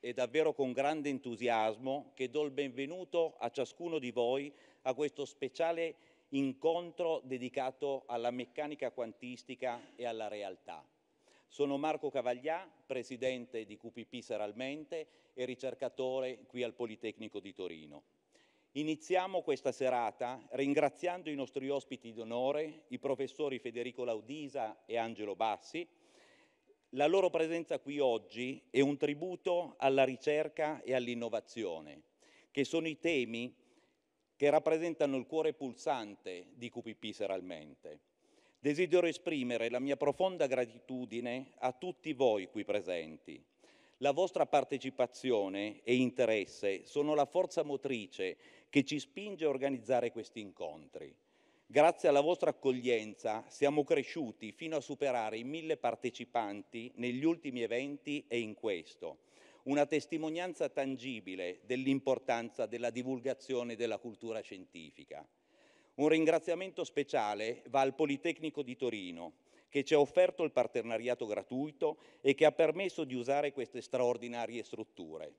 è davvero con grande entusiasmo che do il benvenuto a ciascuno di voi a questo speciale incontro dedicato alla meccanica quantistica e alla realtà. Sono Marco Cavaglià, presidente di QPP Seralmente e ricercatore qui al Politecnico di Torino. Iniziamo questa serata ringraziando i nostri ospiti d'onore, i professori Federico Laudisa e Angelo Bassi. La loro presenza qui oggi è un tributo alla ricerca e all'innovazione, che sono i temi che rappresentano il cuore pulsante di QPP Seralmente. Desidero esprimere la mia profonda gratitudine a tutti voi qui presenti. La vostra partecipazione e interesse sono la forza motrice che ci spinge a organizzare questi incontri. Grazie alla vostra accoglienza siamo cresciuti fino a superare i mille partecipanti negli ultimi eventi e in questo, una testimonianza tangibile dell'importanza della divulgazione della cultura scientifica. Un ringraziamento speciale va al Politecnico di Torino, che ci ha offerto il partenariato gratuito e che ha permesso di usare queste straordinarie strutture.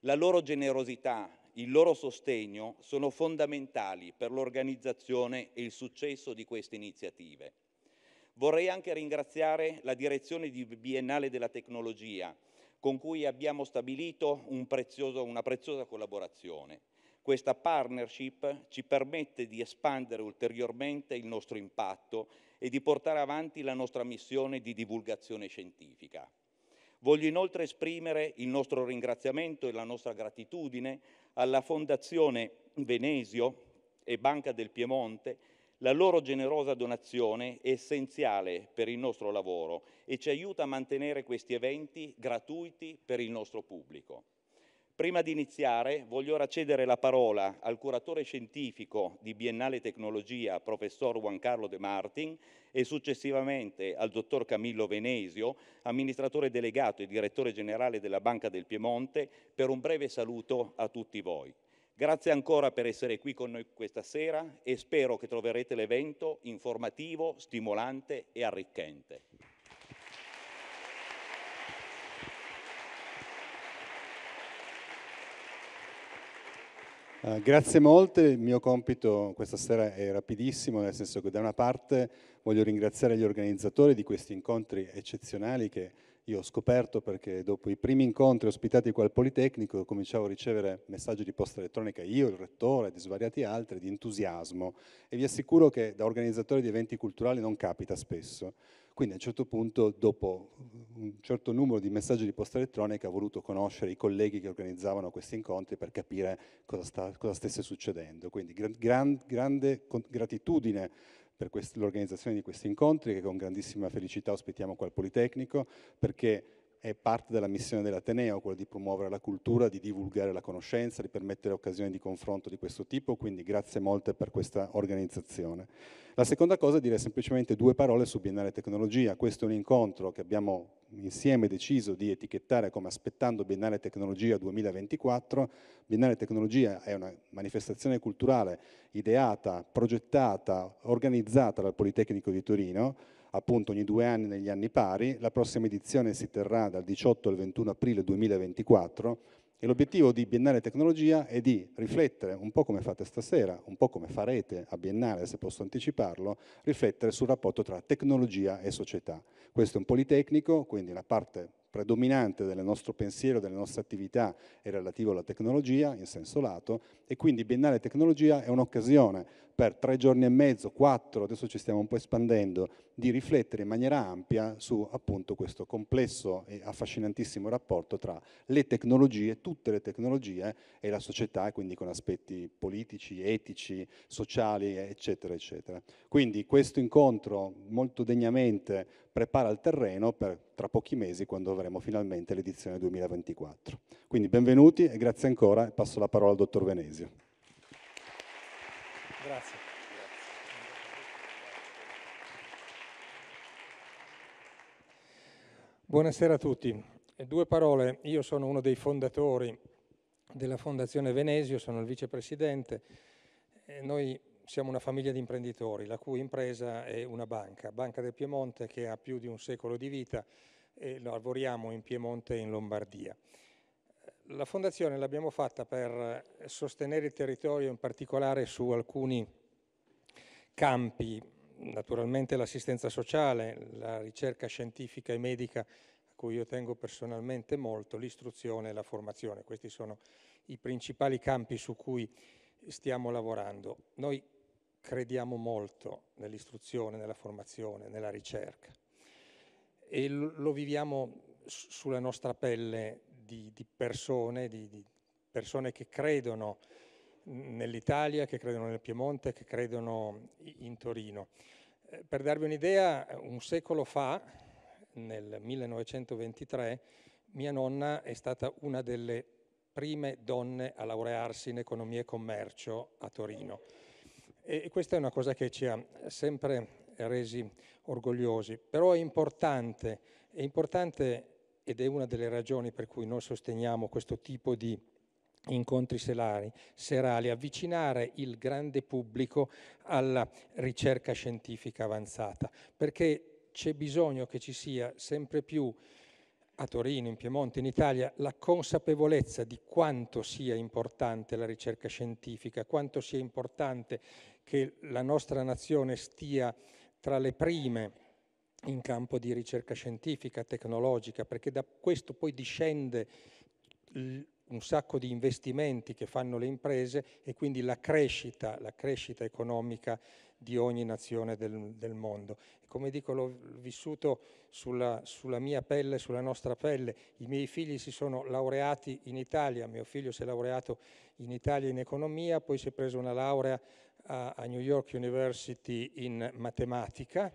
La loro generosità, il loro sostegno sono fondamentali per l'organizzazione e il successo di queste iniziative. Vorrei anche ringraziare la direzione di Biennale della Tecnologia, con cui abbiamo stabilito un prezioso, una preziosa collaborazione. Questa partnership ci permette di espandere ulteriormente il nostro impatto e di portare avanti la nostra missione di divulgazione scientifica. Voglio inoltre esprimere il nostro ringraziamento e la nostra gratitudine alla Fondazione Venesio e Banca del Piemonte. La loro generosa donazione è essenziale per il nostro lavoro e ci aiuta a mantenere questi eventi gratuiti per il nostro pubblico. Prima di iniziare voglio ora cedere la parola al curatore scientifico di Biennale Tecnologia, professor Juan Carlo De Martin, e successivamente al dottor Camillo Venesio, amministratore delegato e direttore generale della Banca del Piemonte, per un breve saluto a tutti voi. Grazie ancora per essere qui con noi questa sera e spero che troverete l'evento informativo, stimolante e arricchente. Uh, grazie molte, il mio compito questa sera è rapidissimo, nel senso che da una parte voglio ringraziare gli organizzatori di questi incontri eccezionali che io ho scoperto perché dopo i primi incontri ospitati qua al Politecnico cominciavo a ricevere messaggi di posta elettronica, io, il rettore e di svariati altri, di entusiasmo e vi assicuro che da organizzatore di eventi culturali non capita spesso. Quindi a un certo punto, dopo un certo numero di messaggi di posta elettronica, ho voluto conoscere i colleghi che organizzavano questi incontri per capire cosa, sta, cosa stesse succedendo. Quindi gran, grande gratitudine per l'organizzazione di questi incontri che con grandissima felicità ospitiamo qua al Politecnico perché è parte della missione dell'Ateneo, quella di promuovere la cultura, di divulgare la conoscenza, di permettere occasioni di confronto di questo tipo, quindi grazie molte per questa organizzazione. La seconda cosa è dire semplicemente due parole su Biennale Tecnologia. Questo è un incontro che abbiamo insieme deciso di etichettare come Aspettando Biennale Tecnologia 2024. Biennale Tecnologia è una manifestazione culturale ideata, progettata, organizzata dal Politecnico di Torino, appunto ogni due anni negli anni pari. La prossima edizione si terrà dal 18 al 21 aprile 2024 e l'obiettivo di Biennale Tecnologia è di riflettere, un po' come fate stasera, un po' come farete a Biennale, se posso anticiparlo, riflettere sul rapporto tra tecnologia e società. Questo è un politecnico, quindi la parte predominante del nostro pensiero, delle nostre attività è relativo alla tecnologia in senso lato e quindi Biennale Tecnologia è un'occasione per tre giorni e mezzo, quattro, adesso ci stiamo un po' espandendo, di riflettere in maniera ampia su appunto questo complesso e affascinantissimo rapporto tra le tecnologie, tutte le tecnologie e la società, quindi con aspetti politici, etici, sociali, eccetera, eccetera. Quindi questo incontro molto degnamente prepara il terreno per tra pochi mesi quando avremo finalmente l'edizione 2024. Quindi benvenuti e grazie ancora passo la parola al dottor Venesio. Grazie. Buonasera a tutti. Due parole. Io sono uno dei fondatori della Fondazione Venesio, sono il vicepresidente. Noi siamo una famiglia di imprenditori, la cui impresa è una banca, Banca del Piemonte, che ha più di un secolo di vita e lavoriamo in Piemonte e in Lombardia. la fondazione l'abbiamo fatta per sostenere il territorio, in particolare su alcuni campi, naturalmente l'assistenza sociale, la ricerca scientifica e medica, a cui io tengo personalmente molto, l'istruzione e la formazione. Questi sono i principali campi su cui stiamo lavorando. Noi crediamo molto nell'istruzione, nella formazione, nella ricerca e lo viviamo sulla nostra pelle di, di persone, di, di, persone che credono nell'Italia, che credono nel Piemonte, che credono in Torino. Eh, per darvi un'idea, un secolo fa, nel 1923, mia nonna è stata una delle prime donne a laurearsi in economia e commercio a Torino. E questa è una cosa che ci ha sempre resi orgogliosi, però è importante, è importante ed è una delle ragioni per cui noi sosteniamo questo tipo di incontri serali, serali, avvicinare il grande pubblico alla ricerca scientifica avanzata, perché c'è bisogno che ci sia sempre più a Torino, in Piemonte, in Italia, la consapevolezza di quanto sia importante la ricerca scientifica, quanto sia importante che la nostra nazione stia tra le prime in campo di ricerca scientifica, tecnologica, perché da questo poi discende un sacco di investimenti che fanno le imprese e quindi la crescita, la crescita economica di ogni nazione del, del mondo. Come dico, l'ho vissuto sulla, sulla, mia pelle, sulla nostra pelle. I miei figli si sono laureati in Italia, mio figlio si è laureato in Italia in economia, poi si è preso una laurea a, New York University in matematica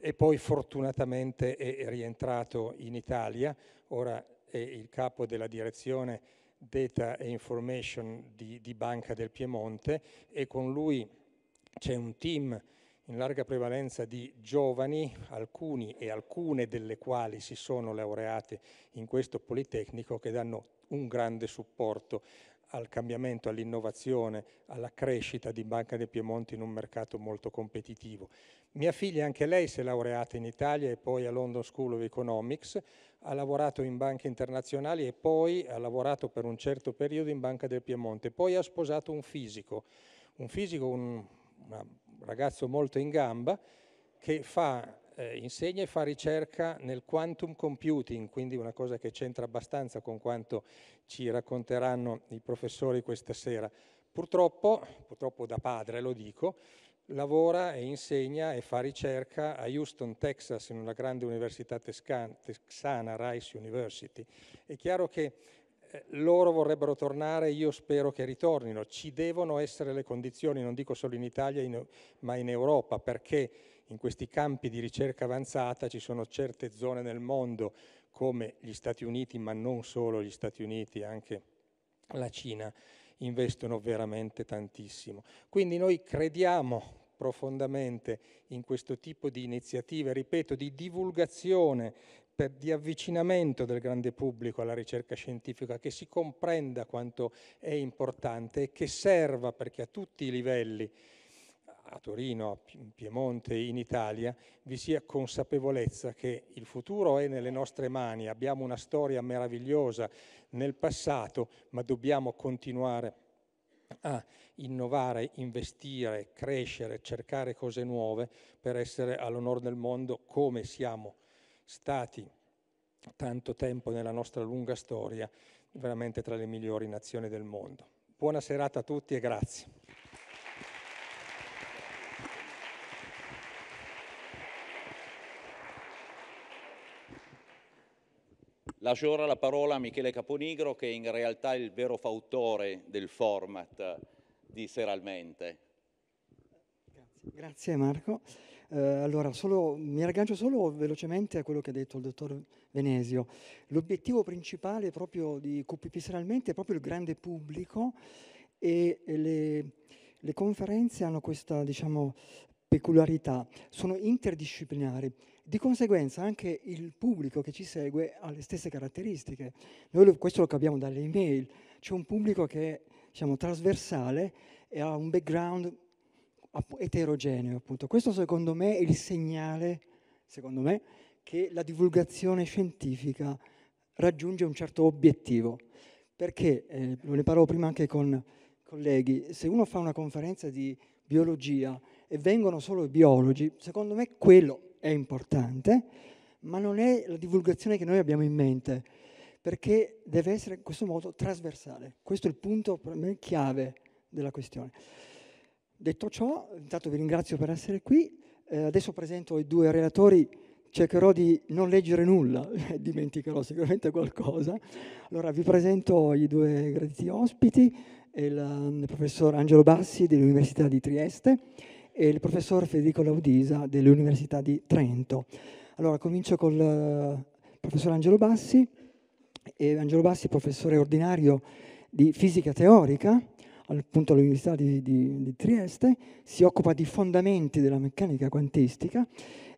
e poi fortunatamente è rientrato in Italia, ora è il capo della direzione Data e Information di, di Banca del Piemonte e con lui c'è un team in larga prevalenza di giovani, alcuni e alcune delle quali si sono laureate in questo Politecnico, che danno un grande supporto al cambiamento, all'innovazione, alla crescita di Banca del Piemonte in un mercato molto competitivo. Mia figlia, anche lei, si è laureata in Italia e poi a London School of Economics, ha lavorato in banche internazionali e poi ha lavorato per un certo periodo in Banca del Piemonte. Poi ha sposato un fisico, un fisico, un, un ragazzo molto in gamba, che fa eh, insegna e fa ricerca nel quantum computing, quindi una cosa che c'entra abbastanza con quanto ci racconteranno i professori questa sera. Purtroppo, purtroppo da padre lo dico, lavora e insegna e fa ricerca a Houston, Texas, in una grande università texana, Rice University. È chiaro che eh, loro vorrebbero tornare, io spero che ritornino. Ci devono essere le condizioni, non dico solo in Italia, in, ma in Europa, perché in questi campi di ricerca avanzata ci sono certe zone nel mondo come gli Stati Uniti, ma non solo gli Stati Uniti, anche la Cina, investono veramente tantissimo. Quindi noi crediamo profondamente in questo tipo di iniziative, ripeto, di divulgazione, per, di avvicinamento del grande pubblico alla ricerca scientifica, che si comprenda quanto è importante e che serva perché a tutti i livelli a Torino, in Piemonte, in Italia, vi sia consapevolezza che il futuro è nelle nostre mani, abbiamo una storia meravigliosa nel passato, ma dobbiamo continuare a innovare, investire, crescere, cercare cose nuove per essere all'onore del mondo come siamo stati tanto tempo nella nostra lunga storia, veramente tra le migliori nazioni del mondo. Buona serata a tutti e grazie. Lascio ora la parola a Michele Caponigro che in realtà è il vero fautore del format di Seralmente. Grazie, Grazie Marco. Eh, allora, solo, mi raggancio solo velocemente a quello che ha detto il dottor Venesio. L'obiettivo principale proprio di QPP Seralmente è proprio il grande pubblico e, e le, le conferenze hanno questa diciamo, peculiarità, sono interdisciplinari. Di conseguenza anche il pubblico che ci segue ha le stesse caratteristiche. Noi questo lo capiamo dalle email. C'è un pubblico che è diciamo, trasversale e ha un background eterogeneo. Appunto. Questo secondo me è il segnale, secondo me, che la divulgazione scientifica raggiunge un certo obiettivo. perché, eh, ne parlavo prima anche con colleghi, se uno fa una conferenza di biologia e vengono solo i biologi, secondo me quello è importante, ma non è la divulgazione che noi abbiamo in mente, perché deve essere in questo modo trasversale. Questo è il punto per me chiave della questione. Detto ciò, intanto vi ringrazio per essere qui. Eh, adesso presento i due relatori cercherò di non leggere nulla, dimenticherò sicuramente qualcosa. Allora vi presento i due graditi ospiti, il, il professor Angelo Bassi dell'Università di Trieste e il professor Federico Laudisa dell'Università di Trento. Allora comincio col uh, professor Angelo Bassi. E Angelo Bassi è professore ordinario di fisica teorica appunto all'Università di, di, di Trieste, si occupa di fondamenti della meccanica quantistica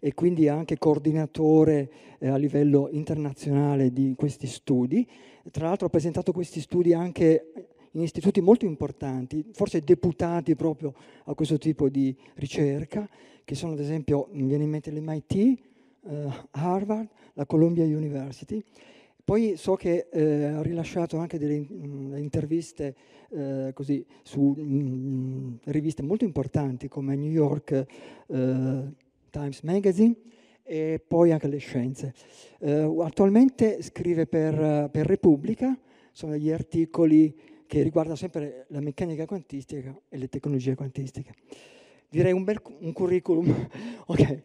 e quindi è anche coordinatore eh, a livello internazionale di questi studi. Tra l'altro ha presentato questi studi anche in istituti molto importanti, forse deputati proprio a questo tipo di ricerca, che sono ad esempio, mi viene in mente l'MIT, eh, Harvard, la Columbia University. Poi so che eh, ha rilasciato anche delle mh, interviste eh, così, su mh, riviste molto importanti come New York eh, Times Magazine e poi anche le scienze. Eh, attualmente scrive per, per, Repubblica, sono degli articoli che riguardano sempre la meccanica quantistica e le tecnologie quantistiche. Direi un bel un curriculum. ok.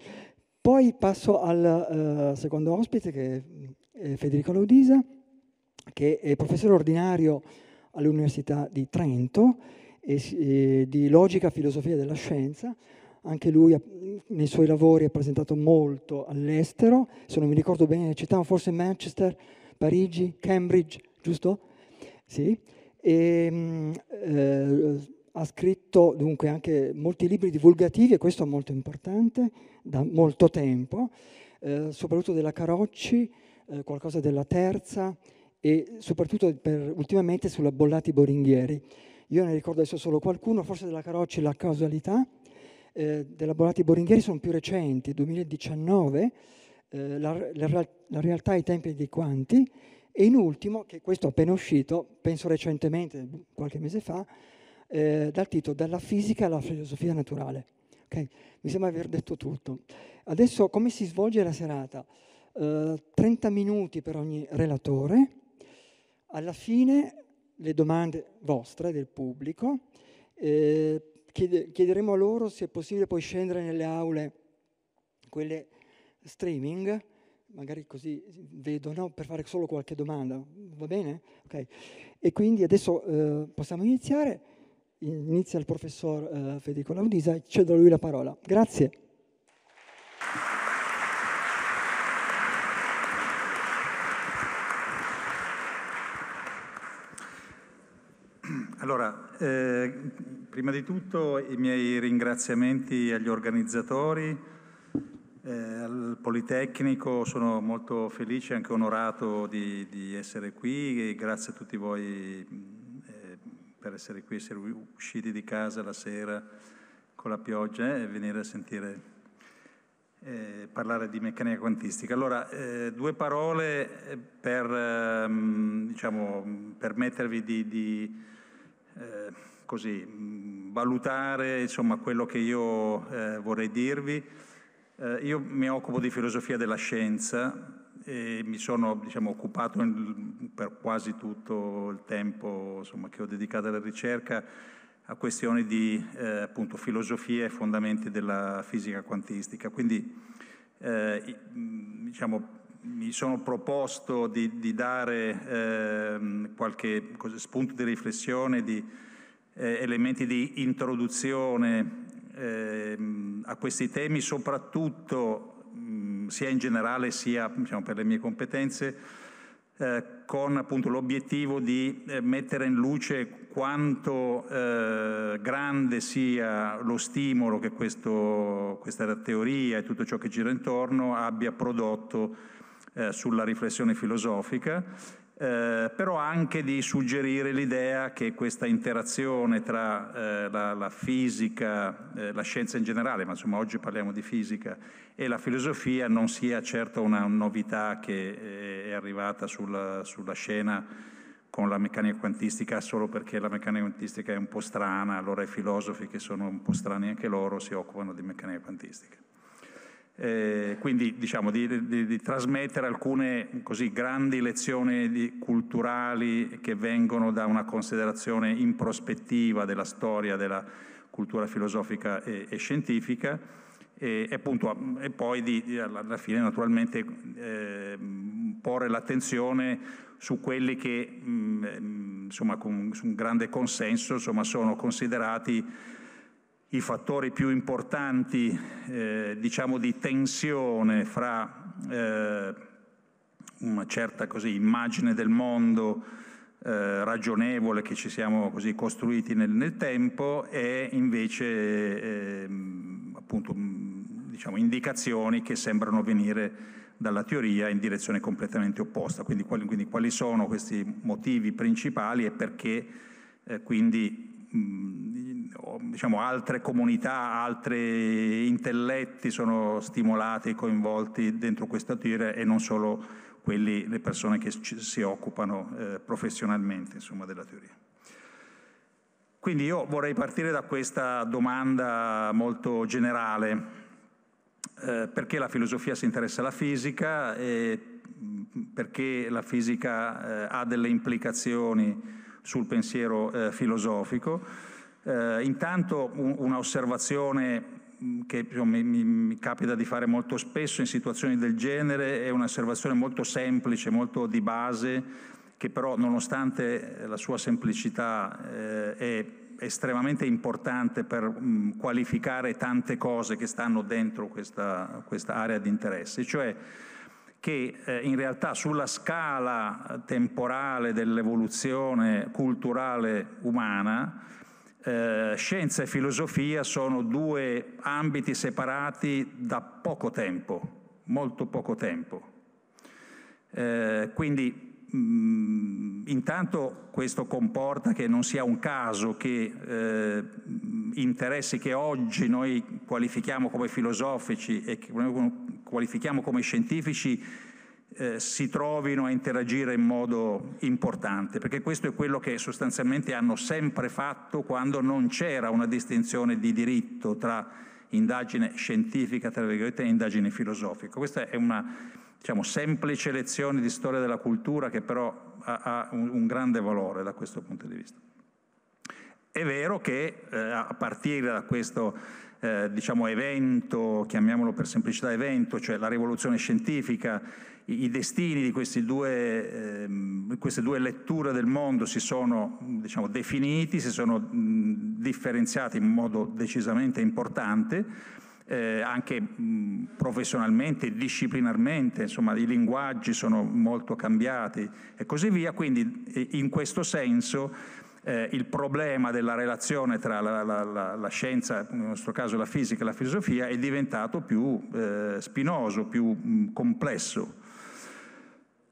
Poi passo al uh, secondo ospite che è Federico Laudisa, che è professore ordinario all'Università di Trento e, e, di logica, filosofia della scienza anche lui nei suoi lavori ha presentato molto all'estero, se non mi ricordo bene città, forse Manchester, Parigi, Cambridge, giusto? Sì. E, mm, eh, ha scritto dunque anche molti libri divulgativi e questo è molto importante da molto tempo, eh, soprattutto della Carocci, eh, qualcosa della terza e soprattutto per, ultimamente sulla Bollati Boringhieri. Io ne ricordo adesso solo qualcuno, forse della Carocci la causalità, eh, dell'elaborati Boringhieri sono più recenti, 2019, eh, la, la, la, realtà ai tempi dei quanti, e in ultimo, che questo è appena uscito, penso recentemente, qualche mese fa, eh, dal titolo Dalla fisica alla filosofia naturale. Okay? Mi sembra aver detto tutto. Adesso come si svolge la serata? 30 eh, minuti per ogni relatore, alla fine le domande vostre del pubblico, eh, chiederemo a loro se è possibile poi scendere nelle aule, quelle streaming, magari così vedono, per fare solo qualche domanda. Va bene? Okay. E quindi adesso eh, possiamo iniziare. Inizia il professor eh, Federico Laudisa, cedo a lui la parola. Grazie. Allora, eh, prima di tutto i miei ringraziamenti agli organizzatori, eh, al Politecnico, sono molto felice e anche onorato di, di, essere qui e grazie a tutti voi eh, per essere qui, essere usciti di casa la sera con la pioggia e venire a sentire eh, parlare di meccanica quantistica. Allora, eh, due parole eh, per diciamo, permettervi di, di eh, così, valutare insomma, quello che io eh, vorrei dirvi. Eh, io mi occupo di filosofia della scienza e mi sono diciamo, occupato in, per quasi tutto il tempo insomma, che ho dedicato alla ricerca a questioni di eh, appunto, filosofia e fondamenti della fisica quantistica. Quindi eh, diciamo, mi sono proposto di, di dare eh, qualche cosa, spunto di riflessione, di eh, elementi di introduzione eh, a questi temi, soprattutto mh, sia in generale sia diciamo, per le mie competenze, eh, con appunto l'obiettivo di eh, mettere in luce quanto eh, grande sia lo stimolo che questo, questa teoria e tutto ciò che gira intorno abbia prodotto eh, sulla riflessione filosofica, eh, però anche di suggerire l'idea che questa interazione tra eh, la, la, fisica, eh, la scienza in generale, ma insomma oggi parliamo di fisica, e la filosofia non sia certo una novità che eh, è arrivata sulla, sulla scena con la meccanica quantistica solo perché la meccanica quantistica è un po' strana, allora i filosofi che sono un po' strani anche loro si occupano di meccanica quantistica. Eh, quindi diciamo di, di, di, trasmettere alcune così grandi lezioni di, culturali che vengono da una considerazione in prospettiva della storia della cultura filosofica e, e scientifica. E, e, appunto, e, poi alla fine naturalmente eh, porre l'attenzione su quelli che mh, insomma, con, su un grande consenso insomma, sono considerati i fattori più importanti eh, diciamo di tensione fra eh, una certa così, immagine del mondo eh, ragionevole che ci siamo così costruiti nel, nel tempo e invece ehm, appunto diciamo, indicazioni che sembrano venire dalla teoria in direzione completamente opposta. Quindi quali, quindi, quali sono questi motivi principali e perché eh, quindi mh, diciamo, altre comunità, altri intelletti sono stimolati e coinvolti dentro questa teoria e non solo quelli, le persone che ci, si occupano eh, professionalmente insomma, della teoria. Quindi io vorrei partire da questa domanda molto generale eh, perché la filosofia si interessa alla fisica e mm, perché la fisica eh, ha delle implicazioni sul pensiero eh, filosofico. Eh, intanto un, un'osservazione mm, che insomma, mi, mi, capita di fare molto spesso in situazioni del genere è un'osservazione molto semplice, molto di base, che però nonostante la sua semplicità eh, è estremamente importante per mh, qualificare tante cose che stanno dentro questa, questa area di interesse, cioè che eh, in realtà sulla scala temporale dell'evoluzione culturale umana eh, scienza e filosofia sono due ambiti separati da poco tempo, molto poco tempo. Eh, quindi Mm, intanto questo comporta che non sia un caso che eh, interessi che oggi noi qualifichiamo come filosofici e che qualifichiamo come scientifici eh, si trovino a interagire in modo importante, perché questo è quello che sostanzialmente hanno sempre fatto quando non c'era una distinzione di diritto tra indagine scientifica tra virgolette, e indagine filosofica. Questa è una diciamo, semplice lezione di storia della cultura che però ha, ha un, un, grande valore da questo punto di vista. È vero che eh, a partire da questo eh, diciamo, evento, chiamiamolo per semplicità evento, cioè la rivoluzione scientifica, i, destini di due, eh, queste due letture del mondo si sono diciamo, definiti, si sono mh, differenziati in modo decisamente importante, eh, anche mh, professionalmente, disciplinarmente, insomma i linguaggi sono molto cambiati e così via, quindi in questo senso eh, il problema della relazione tra la, la, la, la, scienza, nel nostro caso la fisica e la filosofia, è diventato più eh, spinoso, più mh, complesso.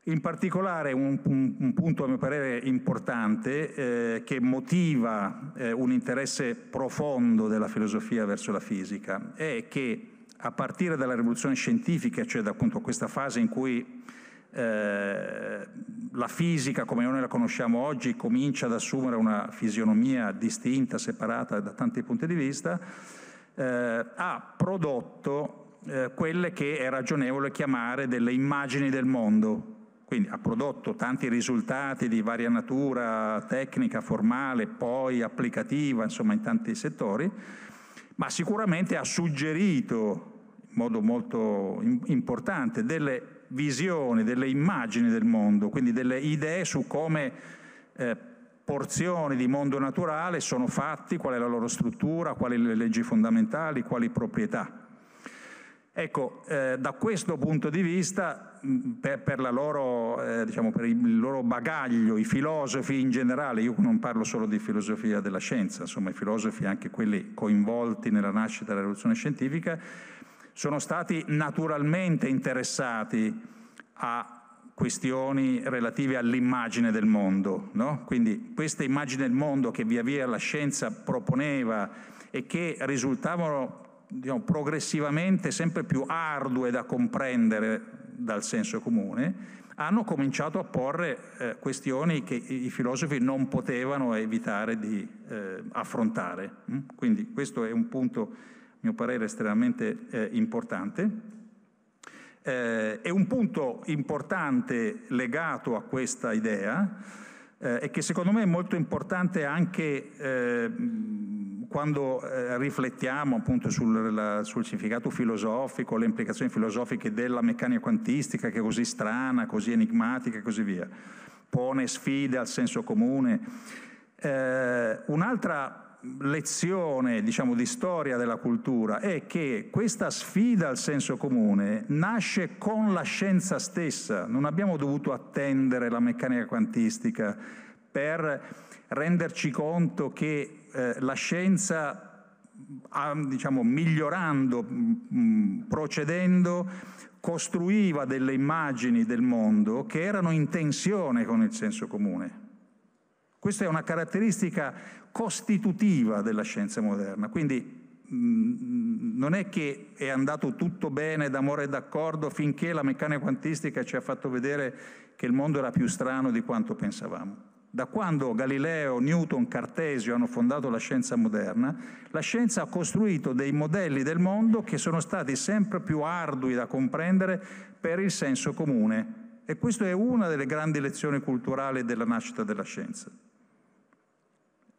In particolare un, un, un, punto a mio parere importante eh, che motiva eh, un interesse profondo della filosofia verso la fisica è che a partire dalla rivoluzione scientifica, cioè da appunto questa fase in cui eh, la fisica come noi la conosciamo oggi comincia ad assumere una fisionomia distinta, separata da tanti punti di vista, eh, ha prodotto eh, quelle che è ragionevole chiamare delle immagini del mondo, quindi ha prodotto tanti risultati di varia natura tecnica, formale, poi applicativa, insomma in tanti settori, ma sicuramente ha suggerito in modo molto importante delle visioni, delle immagini del mondo, quindi delle idee su come eh, porzioni di mondo naturale sono fatti, qual è la loro struttura, quali le leggi fondamentali, quali proprietà. Ecco, eh, da questo punto di vista, per, per, loro, eh, diciamo, per, il loro bagaglio, i filosofi in generale, io non parlo solo di filosofia della scienza, insomma i filosofi, anche quelli coinvolti nella nascita della rivoluzione scientifica, sono stati naturalmente interessati a questioni relative all'immagine del mondo. No? Quindi questa immagine del mondo che via via la scienza proponeva e che risultavano diciamo, progressivamente sempre più ardue da comprendere dal senso comune, hanno cominciato a porre eh, questioni che i filosofi non potevano evitare di eh, affrontare. Mm? Quindi questo è un punto, a mio parere, estremamente eh, importante. Eh, è un punto importante legato a questa idea eh, e che secondo me è molto importante anche eh, quando eh, riflettiamo appunto sul, la, sul, significato filosofico, le implicazioni filosofiche della meccanica quantistica che è così strana, così enigmatica e così via, pone sfide al senso comune. Eh, un'altra lezione diciamo, di storia della cultura è che questa sfida al senso comune nasce con la scienza stessa, non abbiamo dovuto attendere la meccanica quantistica per renderci conto che eh, la scienza, ha, diciamo, migliorando, mh, mm, procedendo, costruiva delle immagini del mondo che erano in tensione con il senso comune. Questa è una caratteristica costitutiva della scienza moderna, quindi mm, non è che è andato tutto bene d'amore e d'accordo finché la meccanica quantistica ci ha fatto vedere che il mondo era più strano di quanto pensavamo. Da quando Galileo, Newton, Cartesio hanno fondato la scienza moderna, la scienza ha costruito dei modelli del mondo che sono stati sempre più ardui da comprendere per il senso comune. E questa è una delle grandi lezioni culturali della nascita della scienza,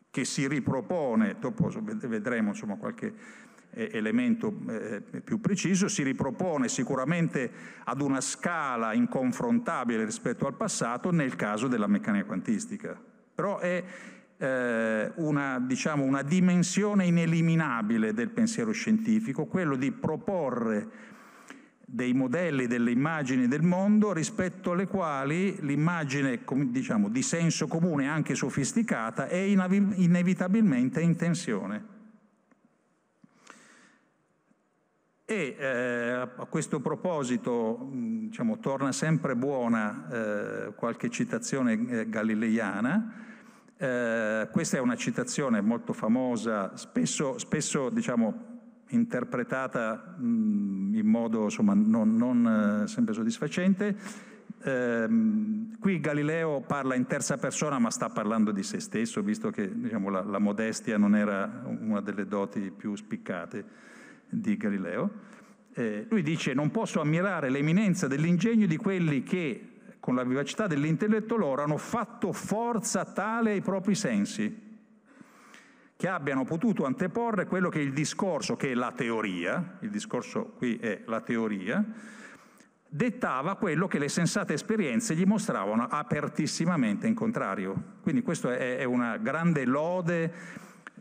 che si ripropone, dopo vedremo insomma, qualche elemento eh, più preciso, si ripropone sicuramente ad una scala inconfrontabile rispetto al passato nel caso della meccanica quantistica. Però è eh, una, diciamo, una dimensione ineliminabile del pensiero scientifico, quello di proporre dei modelli, delle immagini del mondo rispetto alle quali l'immagine diciamo, di senso comune, anche sofisticata, è inevitabilmente in tensione. E eh, a questo proposito diciamo, torna sempre buona eh, qualche citazione eh, galileiana. Eh, questa è una citazione molto famosa, spesso, spesso diciamo, interpretata mh, in modo insomma, non, non eh, sempre soddisfacente. Ehm, qui Galileo parla in terza persona ma sta parlando di se stesso, visto che diciamo, la, la modestia non era una delle doti più spiccate di Galileo, eh, lui dice non posso ammirare l'eminenza dell'ingegno di quelli che con la vivacità dell'intelletto loro hanno fatto forza tale ai propri sensi, che abbiano potuto anteporre quello che è il discorso, che è la teoria, il discorso qui è la teoria, dettava quello che le sensate esperienze gli mostravano apertissimamente in contrario. Quindi questa è una grande lode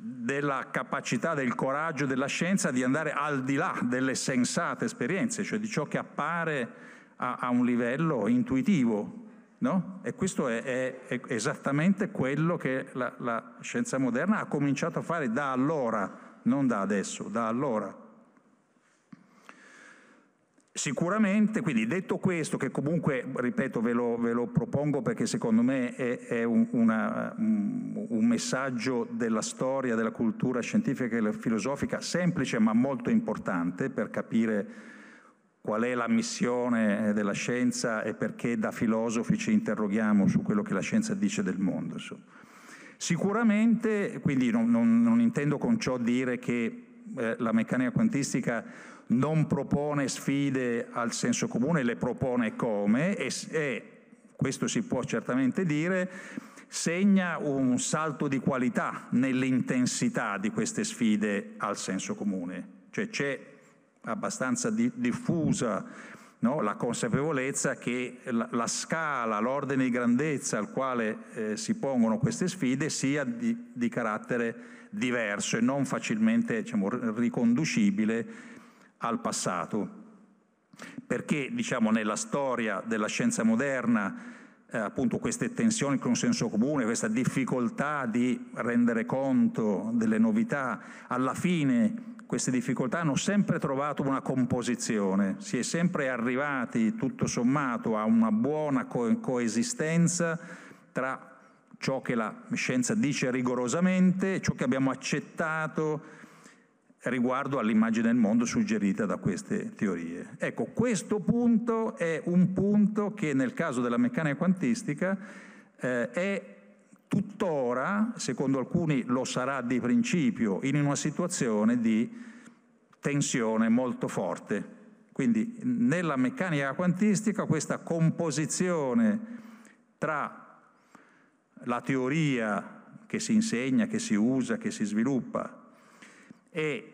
della capacità, del coraggio della scienza di andare al di là delle sensate esperienze, cioè di ciò che appare a, a un livello intuitivo. No? E questo è, è, è, esattamente quello che la, la scienza moderna ha cominciato a fare da allora, non da adesso, da allora. Sicuramente, quindi detto questo, che comunque, ripeto, ve lo, ve lo propongo perché secondo me è, è un, una, un, messaggio della storia, della cultura scientifica e filosofica semplice ma molto importante per capire qual è la missione della scienza e perché da filosofi ci interroghiamo su quello che la scienza dice del mondo. Sicuramente, quindi non, non, non, intendo con ciò dire che eh, la meccanica quantistica non propone sfide al senso comune, le propone come e, e questo si può certamente dire, segna un salto di qualità nell'intensità di queste sfide al senso comune. Cioè c'è abbastanza di, diffusa no, la consapevolezza che la, la scala, l'ordine di grandezza al quale eh, si pongono queste sfide sia di, di carattere diverso e non facilmente diciamo, riconducibile al passato, perché diciamo, nella storia della scienza moderna eh, appunto queste tensioni con senso comune, questa difficoltà di rendere conto delle novità, alla fine queste difficoltà hanno sempre trovato una composizione, si è sempre arrivati tutto sommato a una buona co- coesistenza tra ciò che la scienza dice rigorosamente, ciò che abbiamo accettato riguardo all'immagine del mondo suggerita da queste teorie. Ecco, questo punto è un punto che nel caso della meccanica quantistica eh, è tuttora, secondo alcuni lo sarà di principio, in una situazione di tensione molto forte. Quindi nella meccanica quantistica questa composizione tra la teoria che si insegna, che si usa, che si sviluppa e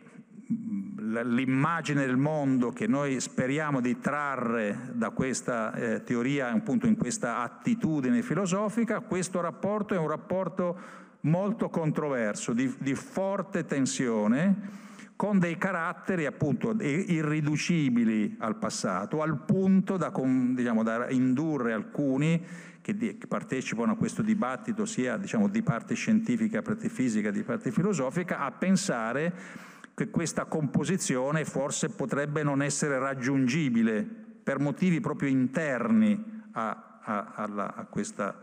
l'immagine del mondo che noi speriamo di trarre da questa eh, teoria, appunto in questa attitudine filosofica, questo rapporto è un rapporto molto controverso, di, di forte tensione, con dei caratteri appunto irriducibili al passato, al punto da, diciamo, da indurre alcuni che, che, partecipano a questo dibattito, sia diciamo, di parte scientifica, parte fisica, di parte filosofica, a pensare che questa composizione forse potrebbe non essere raggiungibile per motivi proprio interni a, a, a, a questa,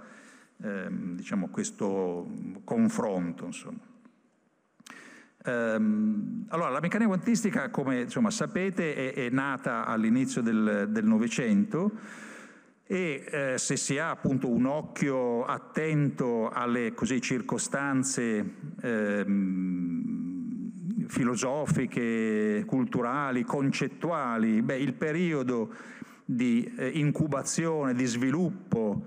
ehm, diciamo, questo confronto. Ehm, allora, la meccanica quantistica, come insomma, sapete, è, è, nata all'inizio del Novecento e eh, se si ha appunto un occhio attento alle così, circostanze ehm, filosofiche, culturali, concettuali, beh, il periodo di eh, incubazione, di sviluppo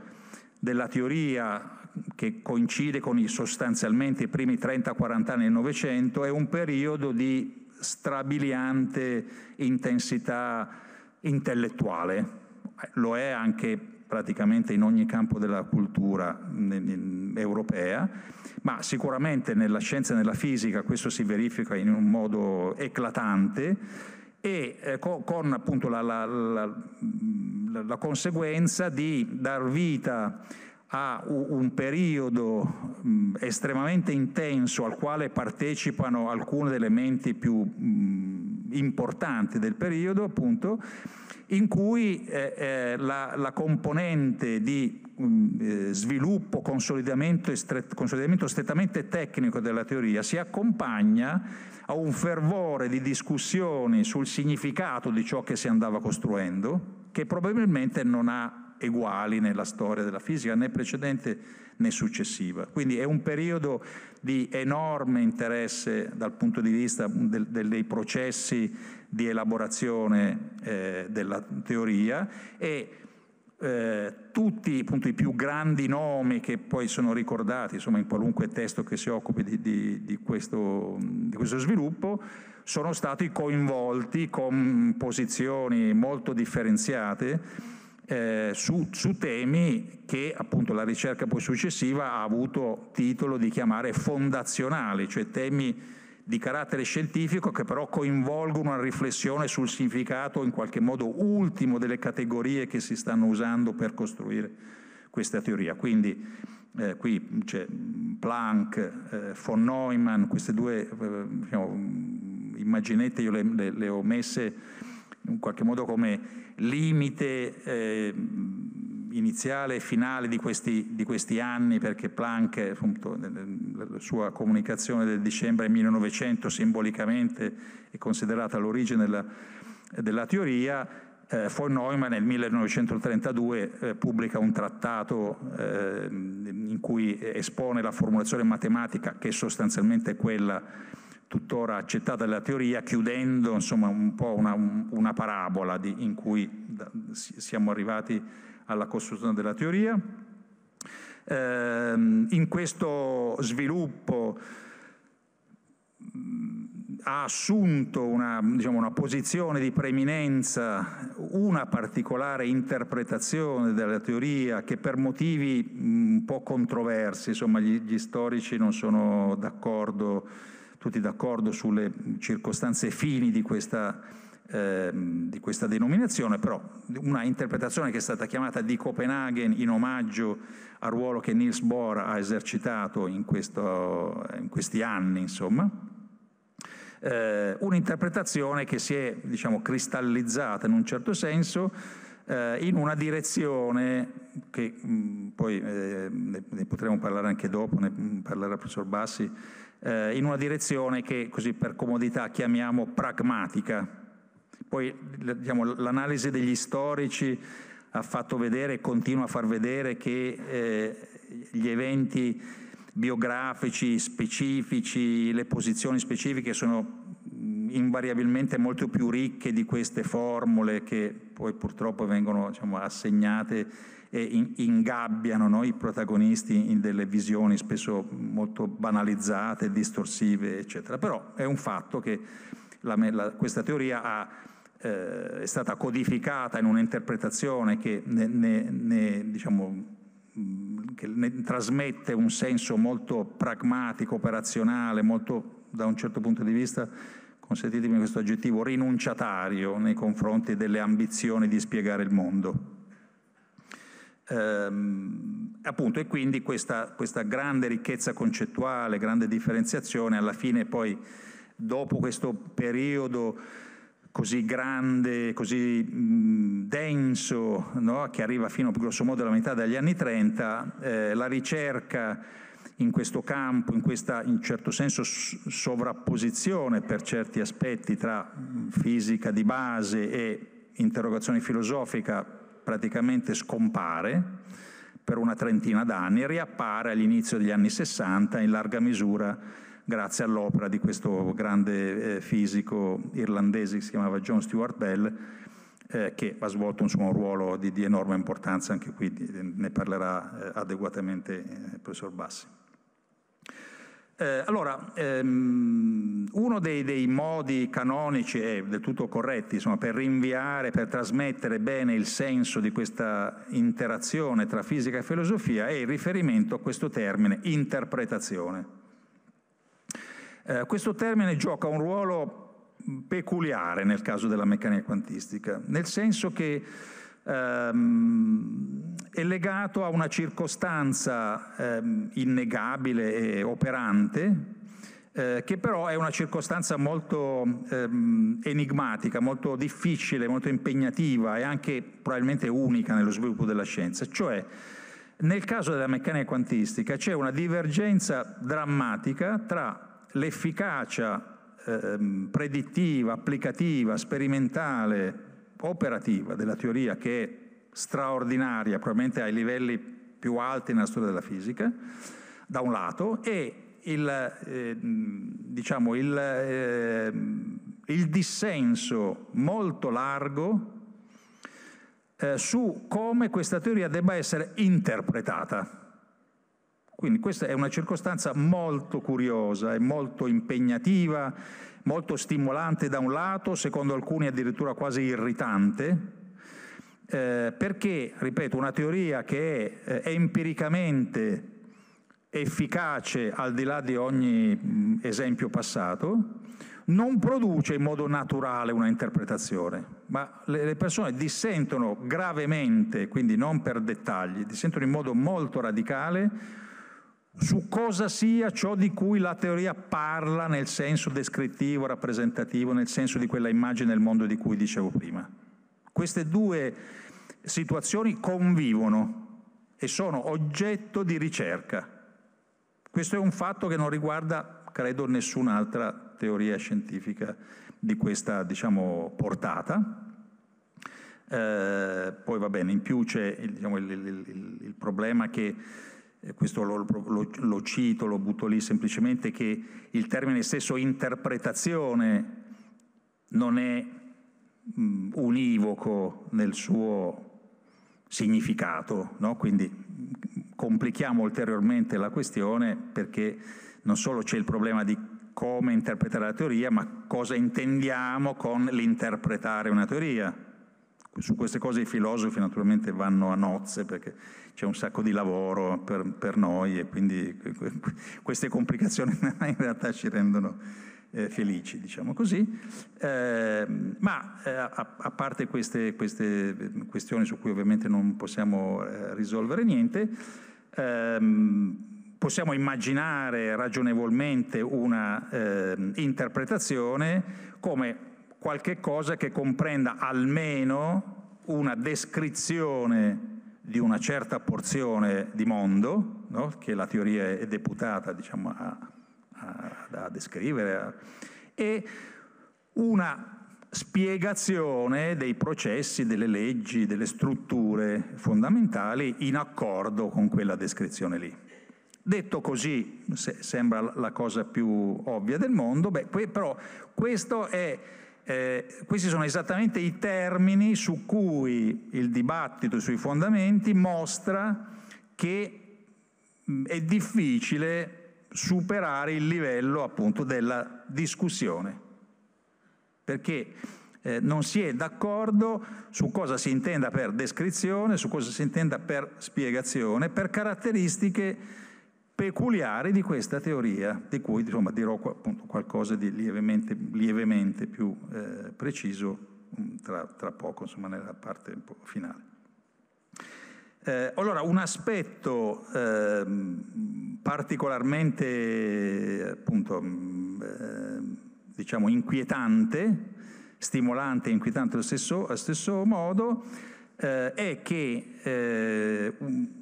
della teoria che coincide con i, sostanzialmente i primi 30-40 anni del Novecento, è un periodo di strabiliante intensità intellettuale. Lo è anche praticamente in ogni campo della cultura europea, ma sicuramente nella scienza e nella fisica questo si verifica in un modo eclatante e eh, con, con, appunto la, la, la, la conseguenza di dar vita a un periodo estremamente intenso al quale partecipano alcuni elementi più importanti del periodo, appunto, in cui eh, eh, la, la, componente di eh, sviluppo, consolidamento, stret, consolidamento strettamente tecnico della teoria si accompagna a un fervore di discussioni sul significato di ciò che si andava costruendo, che probabilmente non ha uguali nella storia della fisica, né precedente né successiva. Quindi è un periodo di enorme interesse dal punto di vista del, dei processi di elaborazione eh, della teoria e eh, tutti appunto, i più grandi nomi che poi sono ricordati insomma, in qualunque testo che si occupi di, di, di, questo, di questo sviluppo sono stati coinvolti con posizioni molto differenziate eh, su, su, temi che appunto la ricerca poi successiva ha avuto titolo di chiamare fondazionali, cioè temi di carattere scientifico che però coinvolgono una riflessione sul significato in qualche modo ultimo delle categorie che si stanno usando per costruire questa teoria. Quindi eh, qui c'è Planck, eh, von Neumann, queste due eh, diciamo, immaginette io le, le, le ho messe in qualche modo come limite eh, iniziale e finale di questi, di questi, anni, perché Planck, appunto, la sua comunicazione del dicembre 1900 simbolicamente è considerata l'origine della, della, teoria, eh, von Neumann nel 1932 eh, pubblica un trattato eh, in cui espone la formulazione matematica che sostanzialmente è quella tuttora accettata dalla teoria, chiudendo insomma, un po' una, una parabola di, in cui siamo arrivati alla costruzione della teoria. Eh, in questo sviluppo ha assunto una, diciamo, una, posizione di preeminenza, una particolare interpretazione della teoria che per motivi un po' controversi, insomma gli, gli storici non sono d'accordo tutti d'accordo sulle circostanze fini di questa, eh, di questa denominazione, però una interpretazione che è stata chiamata di Copenaghen in omaggio al ruolo che Niels Bohr ha esercitato in, questo, in questi anni, insomma. Eh, un'interpretazione che si è diciamo, cristallizzata in un certo senso eh, in una direzione che mh, poi eh, ne, ne, potremo parlare anche dopo, ne parlerà il professor Bassi, eh, in una direzione che così per comodità chiamiamo pragmatica. Poi diciamo, l'analisi degli storici ha fatto vedere e continua a far vedere che eh, gli eventi biografici specifici, le posizioni specifiche sono invariabilmente molto più ricche di queste formule che poi purtroppo vengono diciamo, assegnate e ingabbiano no, i protagonisti in delle visioni spesso molto banalizzate, distorsive, eccetera. Però è un fatto che la, la, questa teoria ha, eh, è stata codificata in un'interpretazione che ne, ne, ne, diciamo, che ne trasmette un senso molto pragmatico, operazionale, molto da un certo punto di vista consentitemi questo aggettivo, rinunciatario nei confronti delle ambizioni di spiegare il mondo. Ehm, appunto, e quindi questa, questa grande ricchezza concettuale, grande differenziazione, alla fine poi, dopo questo periodo così grande, così denso, no? che arriva fino grosso modo alla metà degli anni 30, eh, la ricerca in questo campo, in questa in certo senso sovrapposizione per certi aspetti tra fisica di base e interrogazione filosofica praticamente scompare per una trentina d'anni riappare all'inizio degli anni 60 in larga misura grazie all'opera di questo grande eh, fisico irlandese che si chiamava John Stuart Bell eh, che ha svolto insomma, un ruolo di, di, enorme importanza, anche qui ne parlerà eh, adeguatamente il professor Bassi. Eh, allora, ehm, uno dei, dei, modi canonici e del tutto corretti insomma, per rinviare, per trasmettere bene il senso di questa interazione tra fisica e filosofia è il riferimento a questo termine interpretazione. Eh, questo termine gioca un ruolo peculiare nel caso della meccanica quantistica, nel senso che ehm, è legato a una circostanza ehm, innegabile e operante, eh, che però è una circostanza molto ehm, enigmatica, molto difficile, molto impegnativa e anche probabilmente unica nello sviluppo della scienza, cioè nel caso della meccanica quantistica c'è una divergenza drammatica tra l'efficacia ehm, predittiva, applicativa, sperimentale, operativa della teoria che è straordinaria, probabilmente ai livelli più alti nella storia della fisica, da un lato, e il, eh, diciamo, il, eh, il, dissenso molto largo eh, su come questa teoria debba essere interpretata. Quindi questa è una circostanza molto curiosa e molto impegnativa molto stimolante da un lato, secondo alcuni addirittura quasi irritante, eh, perché, ripeto, una teoria che è, è empiricamente efficace al di là di ogni mh, esempio passato, non produce in modo naturale una interpretazione, ma le, le persone dissentono gravemente, quindi non per dettagli, dissentono in modo molto radicale su cosa sia ciò di cui la teoria parla nel senso descrittivo, rappresentativo, nel senso di quella immagine del mondo di cui dicevo prima. Queste due situazioni convivono e sono oggetto di ricerca. Questo è un fatto che non riguarda, credo, nessun'altra teoria scientifica di questa diciamo, portata. Eh, poi va bene, in più c'è diciamo, il, il, il, il problema che questo lo, lo, lo, cito, lo butto lì semplicemente, che il termine stesso interpretazione non è mh, univoco nel suo significato, no? quindi complichiamo ulteriormente la questione perché non solo c'è il problema di come interpretare la teoria, ma cosa intendiamo con l'interpretare una teoria. Su queste cose i filosofi naturalmente vanno a nozze perché c'è un sacco di lavoro per, per, noi e quindi queste complicazioni in realtà ci rendono eh, felici, diciamo così. Eh, ma eh, a, a, parte queste, queste, questioni su cui ovviamente non possiamo eh, risolvere niente, ehm, possiamo immaginare ragionevolmente una ehm, interpretazione come qualche cosa che comprenda almeno una descrizione di una certa porzione di mondo, no? che la teoria è deputata diciamo, a, a, a descrivere, e una spiegazione dei processi, delle leggi, delle strutture fondamentali in accordo con quella descrizione lì. Detto così, sembra la cosa più ovvia del mondo, beh, però è, eh, questi sono esattamente i termini su cui il dibattito sui fondamenti mostra che è difficile superare il livello appunto della discussione. Perché eh, non si è d'accordo su cosa si intenda per descrizione, su cosa si intenda per spiegazione, per caratteristiche peculiari di questa teoria, di cui insomma, dirò qualcosa di lievemente, lievemente più eh, preciso mm, tra, tra, poco, insomma, nella parte finale. Eh, allora, un aspetto eh, particolarmente appunto, eh, diciamo, inquietante, stimolante e inquietante allo stesso, allo stesso modo, eh, è che eh, un,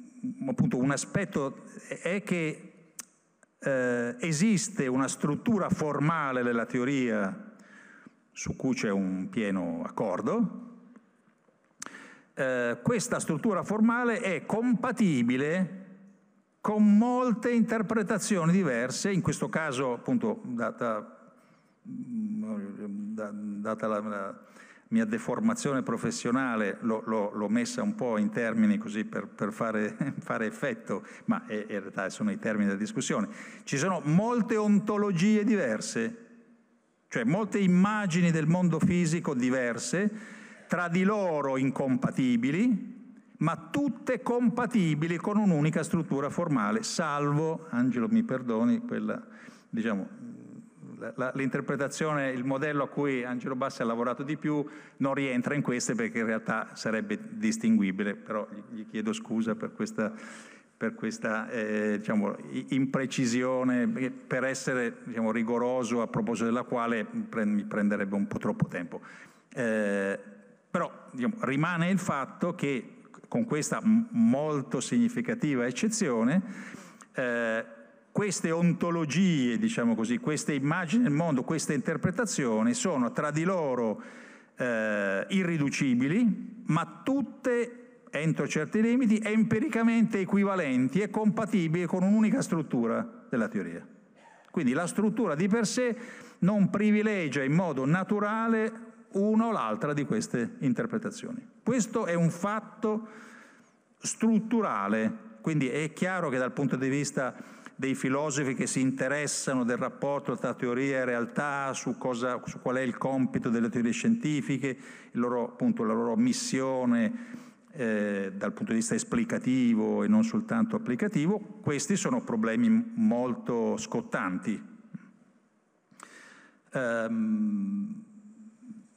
appunto un aspetto è che eh, esiste una struttura formale della teoria su cui c'è un pieno accordo, eh, questa struttura formale è compatibile con molte interpretazioni diverse, in questo caso appunto data data la, la mia deformazione professionale, l'ho, messa un po' in termini così per, per fare, fare, effetto, ma in realtà sono i termini della discussione. Ci sono molte ontologie diverse, cioè molte immagini del mondo fisico diverse, tra di loro incompatibili, ma tutte compatibili con un'unica struttura formale, salvo, Angelo mi perdoni, quella diciamo, l'interpretazione, il modello a cui Angelo Bassi ha lavorato di più non rientra in queste perché in realtà sarebbe distinguibile, però gli chiedo scusa per questa, per questa eh, diciamo, imprecisione, per essere diciamo, rigoroso a proposito della quale mi prenderebbe un po' troppo tempo. Eh, però diciamo, rimane il fatto che con questa molto significativa eccezione eh, queste ontologie, diciamo così, queste immagini del mondo, queste interpretazioni sono tra di loro eh, irriducibili, ma tutte, entro certi limiti, empiricamente equivalenti e compatibili con un'unica struttura della teoria. Quindi la struttura di per sé non privilegia in modo naturale una o l'altra di queste interpretazioni. Questo è un fatto strutturale, quindi è chiaro che dal punto di vista dei filosofi che si interessano del rapporto tra teoria e realtà, su, cosa, su qual è il compito delle teorie scientifiche, loro, appunto, la loro missione eh, dal punto di vista esplicativo e non soltanto applicativo, questi sono problemi molto scottanti. Um,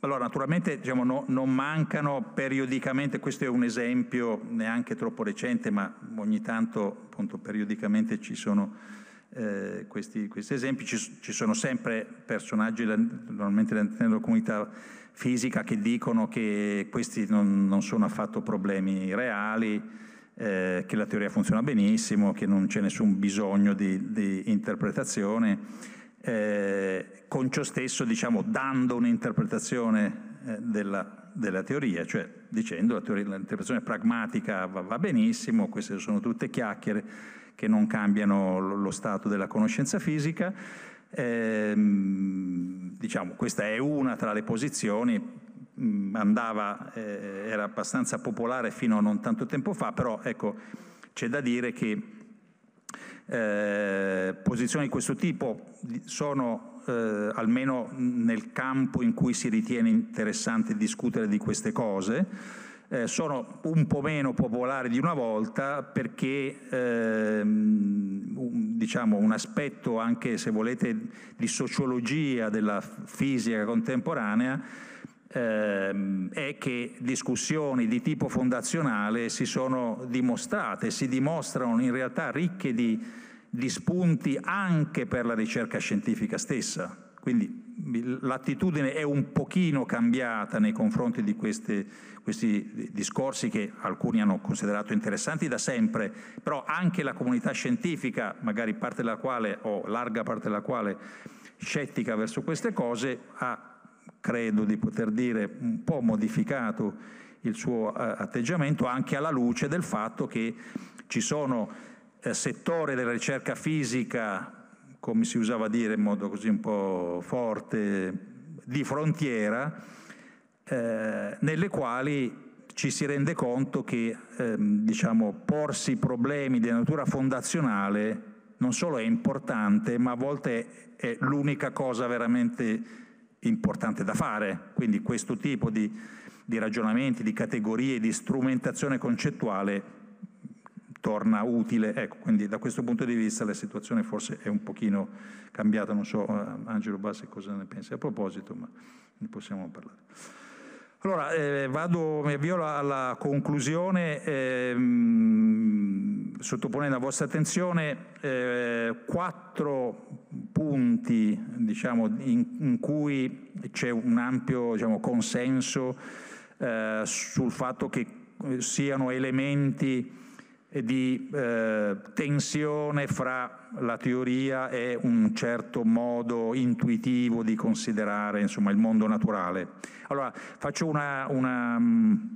allora, naturalmente diciamo, no, non mancano. Periodicamente, questo è un esempio neanche troppo recente, ma ogni tanto appunto, periodicamente ci sono eh, questi, questi, esempi, ci, ci, sono sempre personaggi, normalmente della comunità fisica, che dicono che questi non, non sono affatto problemi reali, eh, che la teoria funziona benissimo, che non c'è nessun bisogno di, di interpretazione eh, con ciò stesso diciamo, dando un'interpretazione eh, della, della, teoria, cioè dicendo teoria, l'interpretazione pragmatica va, va, benissimo, queste sono tutte chiacchiere che non cambiano lo, lo stato della conoscenza fisica. Eh, diciamo, questa è una tra le posizioni, mm, andava, eh, era abbastanza popolare fino a non tanto tempo fa, però ecco, c'è da dire che eh, posizioni di questo tipo sono eh, almeno nel campo in cui si ritiene interessante discutere di queste cose, eh, sono un po' meno popolari di una volta perché ehm, un, diciamo, un aspetto anche se volete di sociologia della fisica contemporanea ehm, è che discussioni di tipo fondazionale si sono dimostrate, si dimostrano in realtà ricche di, di spunti anche per la ricerca scientifica stessa. Quindi l'attitudine è un pochino cambiata nei confronti di queste, questi discorsi che alcuni hanno considerato interessanti da sempre, però anche la comunità scientifica, magari parte della quale, o larga parte della quale, scettica verso queste cose, ha, credo di poter dire, un po' modificato il suo eh, atteggiamento anche alla luce del fatto che ci sono eh, settori della ricerca fisica come si usava a dire in modo così un po' forte, di frontiera, eh, nelle quali ci si rende conto che ehm, diciamo, porsi problemi di natura fondazionale non solo è importante, ma a volte è l'unica cosa veramente importante da fare. Quindi questo tipo di, di ragionamenti, di categorie, di strumentazione concettuale torna utile. Ecco, quindi da questo punto di vista la situazione forse è un pochino cambiata, non so uh, Angelo Bassi cosa ne pensi a proposito, ma ne possiamo parlare. Allora, eh, vado, mi avvio alla conclusione ehm, sottoponendo a vostra attenzione eh, quattro punti diciamo, in, in, cui c'è un ampio diciamo, consenso eh, sul fatto che siano elementi di eh, tensione fra la teoria e un certo modo intuitivo di considerare insomma, il mondo naturale. Allora, faccio una, una um,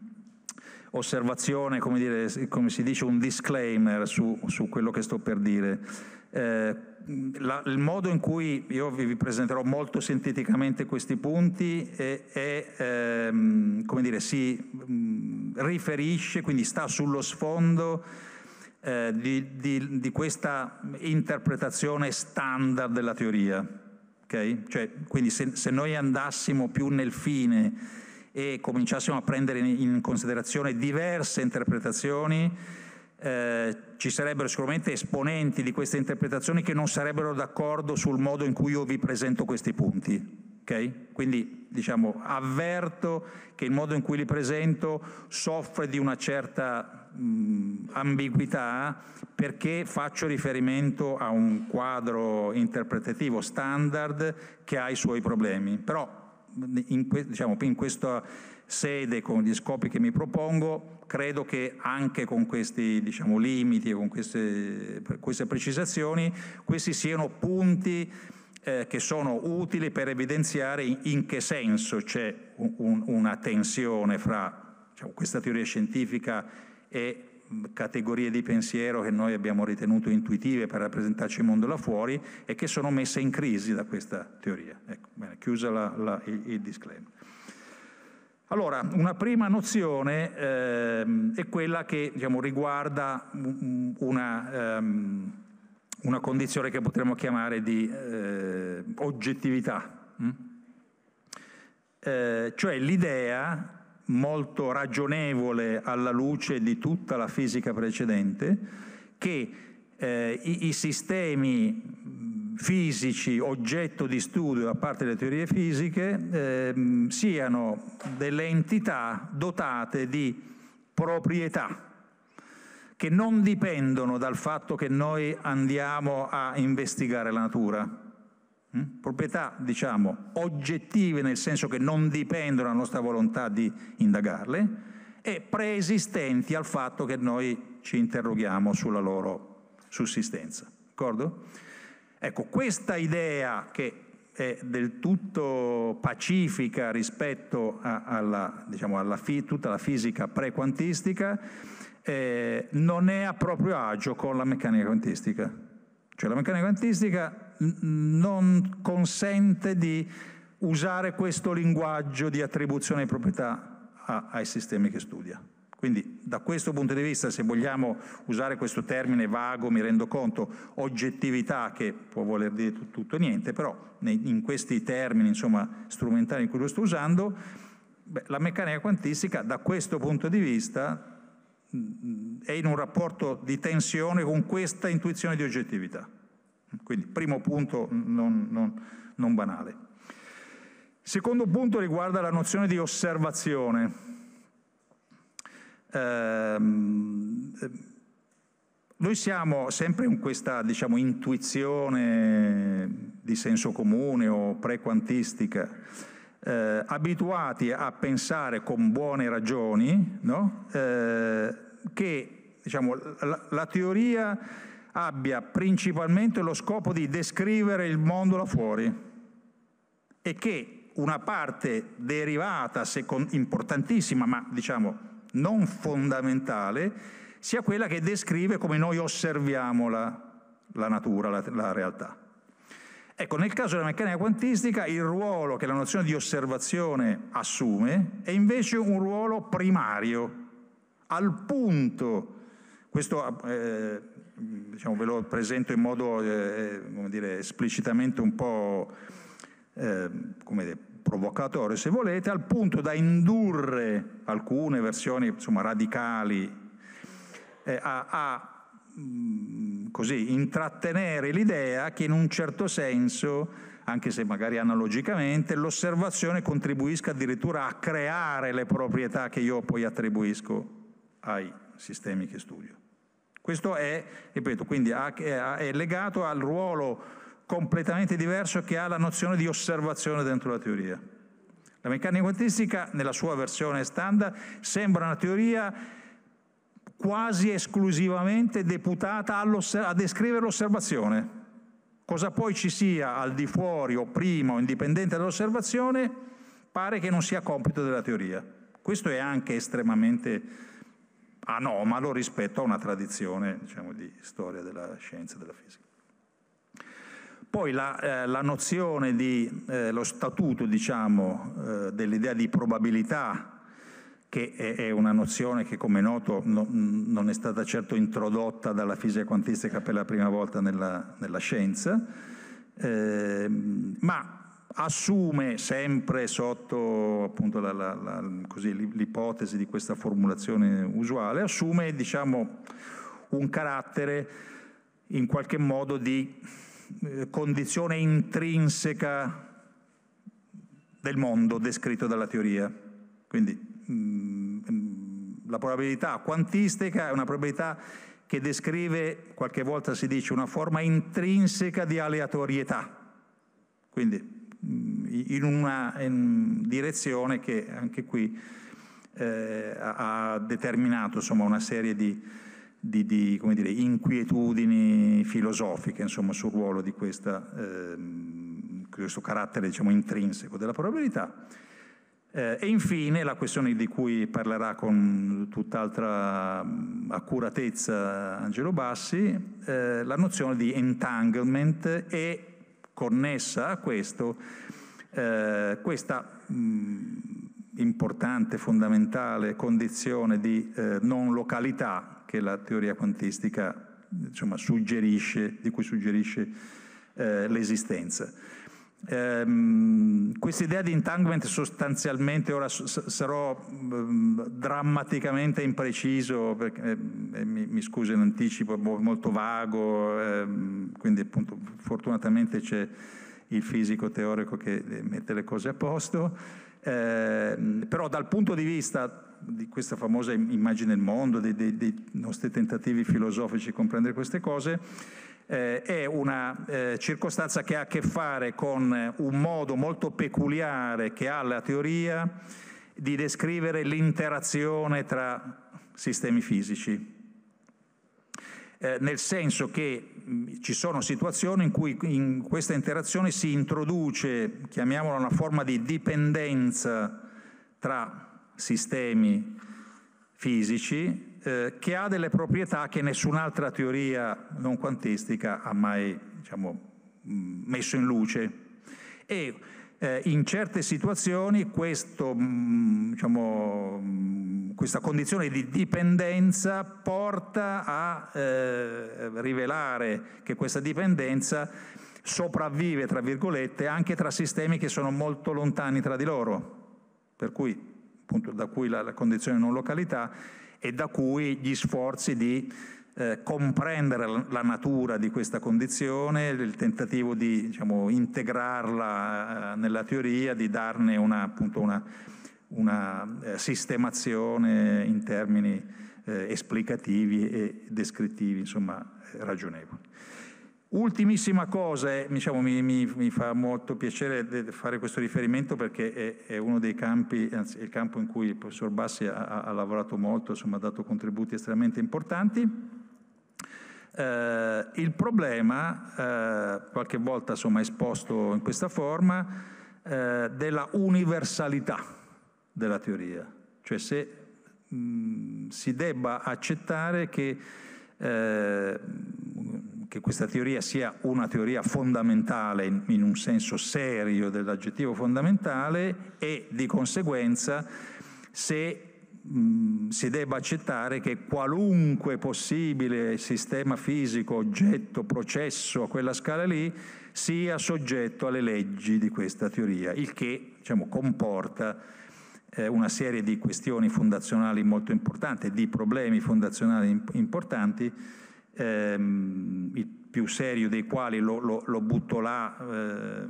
osservazione, come, dire, come, si dice, un disclaimer su, su quello che sto per dire. Eh, la, il modo in cui io vi presenterò molto sinteticamente questi punti è, è ehm, come dire, si mh, mm, riferisce, quindi sta sullo sfondo eh, di, di, di, questa interpretazione standard della teoria. Okay? Cioè, quindi se, se, noi andassimo più nel fine e cominciassimo a prendere in, considerazione diverse interpretazioni, eh, ci sarebbero sicuramente esponenti di queste interpretazioni che non sarebbero d'accordo sul modo in cui io vi presento questi punti. Okay? Quindi diciamo, avverto che il modo in cui li presento soffre di una certa mh, ambiguità perché faccio riferimento a un quadro interpretativo standard che ha i suoi problemi. Però in, diciamo, in questa sede, con gli scopi che mi propongo, credo che anche con questi diciamo, limiti e con queste, queste precisazioni, questi siano punti eh, che sono utili per evidenziare in, in che senso c'è un, un, una tensione fra diciamo, questa teoria scientifica e categorie di pensiero che noi abbiamo ritenuto intuitive per rappresentarci il mondo là fuori e che sono messe in crisi da questa teoria. Ecco, bene, chiusa la, la, il, il disclaimer. Allora, una prima nozione ehm, è quella che diciamo, riguarda una, ehm, una, condizione che potremmo chiamare di eh, oggettività, hm? eh, cioè l'idea molto ragionevole alla luce di tutta la fisica precedente che eh, i, i sistemi fisici oggetto di studio da parte delle teorie fisiche eh, siano delle entità dotate di proprietà che non dipendono dal fatto che noi andiamo a investigare la natura, Mm? proprietà diciamo oggettive nel senso che non dipendono dalla nostra volontà di indagarle e preesistenti al fatto che noi ci interroghiamo sulla loro sussistenza. D'accordo? Ecco, questa idea che è del tutto pacifica rispetto a, alla, diciamo, alla fi, tutta la fisica pre-quantistica, eh, non è a proprio agio con la meccanica quantistica. Cioè la meccanica quantistica non consente di usare questo linguaggio di attribuzione di proprietà a, ai sistemi che studia. Quindi da questo punto di vista, se vogliamo usare questo termine vago, mi rendo conto, oggettività, che può voler dire tutto e niente, però in questi termini insomma, strumentali in cui lo sto usando, beh, la meccanica quantistica da questo punto di vista è in un rapporto di tensione con questa intuizione di oggettività. Quindi primo punto non, non, non banale. Secondo punto riguarda la nozione di osservazione. Ehm, noi siamo sempre in questa diciamo, intuizione di senso comune o prequantistica, eh, abituati a pensare con buone ragioni no? eh, che diciamo, la, la teoria abbia principalmente lo scopo di descrivere il mondo là fuori e che una parte derivata, importantissima, ma diciamo non fondamentale, sia quella che descrive come noi osserviamo la, la natura, la, la realtà. Ecco, nel caso della meccanica quantistica il ruolo che la nozione di osservazione assume è invece un ruolo primario, al punto, questo eh, diciamo, ve lo presento in modo eh, dire, esplicitamente un po' eh, dire, provocatorio se volete, al punto da indurre alcune versioni insomma, radicali eh, a, a Mm, così, intrattenere l'idea che in un certo senso, anche se magari analogicamente, l'osservazione contribuisca addirittura a creare le proprietà che io poi attribuisco ai sistemi che studio. Questo è, ripeto, quindi è legato al ruolo completamente diverso che ha la nozione di osservazione dentro la teoria. La meccanica quantistica, nella sua versione standard, sembra una teoria quasi esclusivamente deputata a descrivere l'osservazione. Cosa poi ci sia al di fuori o prima o indipendente dall'osservazione pare che non sia compito della teoria. Questo è anche estremamente anomalo rispetto a una tradizione diciamo, di storia della scienza e della fisica. Poi la, eh, la nozione di, eh, lo statuto diciamo, eh, dell'idea di probabilità che è una nozione che come noto non è stata certo introdotta dalla fisica quantistica per la prima volta nella, nella scienza, eh, ma assume sempre sotto l'ipotesi di questa formulazione usuale, assume diciamo, un carattere in qualche modo di condizione intrinseca del mondo descritto dalla teoria. Quindi Mm, la probabilità quantistica è una probabilità che descrive, qualche volta si dice, una forma intrinseca di aleatorietà, quindi mm, in una in direzione che anche qui eh, ha determinato insomma, una serie di, di, di dire, inquietudini filosofiche insomma, sul ruolo di questa, eh, questo carattere diciamo, intrinseco della probabilità. Eh, e infine la questione di cui parlerà con tutt'altra mm, accuratezza Angelo Bassi, eh, la nozione di entanglement e connessa a questo eh, questa mh, mm, importante, fondamentale condizione di eh, non località che la teoria quantistica insomma, suggerisce, di cui suggerisce eh, l'esistenza. Ehm, questa idea di entanglement sostanzialmente, ora sarò ehm, drammaticamente impreciso, perché, eh, mi, mi, scuso in anticipo, molto vago, ehm, quindi appunto fortunatamente c'è il fisico teorico che mette le cose a posto, ehm, però dal punto di vista di questa famosa immagine del mondo, dei, dei, dei nostri tentativi filosofici di comprendere queste cose, eh, è una eh, circostanza che ha a che fare con un modo molto peculiare che ha la teoria di descrivere l'interazione tra sistemi fisici. Eh, nel senso che mh, ci sono situazioni in cui in questa interazione si introduce, chiamiamola una forma di dipendenza tra sistemi fisici eh, che ha delle proprietà che nessun'altra teoria non quantistica ha mai diciamo, mm, messo in luce. E eh, in certe situazioni questo, mh, diciamo, mh, questa condizione di dipendenza porta a eh, rivelare che questa dipendenza sopravvive, tra virgolette, anche tra sistemi che sono molto lontani tra di loro, per cui, appunto, da cui la, la condizione di non località e da cui gli sforzi di eh, comprendere la, la, natura di questa condizione, il tentativo di diciamo, integrarla eh, nella teoria, di darne una, appunto una, una eh, sistemazione in termini eh, esplicativi e descrittivi, insomma, ragionevoli. Ultimissima cosa, diciamo, mi, mi, mi, fa molto piacere fare questo riferimento perché è, è, uno dei campi, anzi il campo in cui il professor Bassi ha, ha lavorato molto, insomma, ha dato contributi estremamente importanti. Eh, il problema, eh, qualche volta insomma, esposto in questa forma, eh, della universalità della teoria, cioè se mh, si debba accettare che eh, che questa teoria sia una teoria fondamentale in, un senso serio dell'aggettivo fondamentale e di conseguenza se si debba accettare che qualunque possibile sistema fisico, oggetto, processo a quella scala lì sia soggetto alle leggi di questa teoria, il che diciamo, comporta eh, una serie di questioni fondazionali molto importanti, di problemi fondazionali imp importanti, ehm, il più serio dei quali lo, lo, lo butto là eh,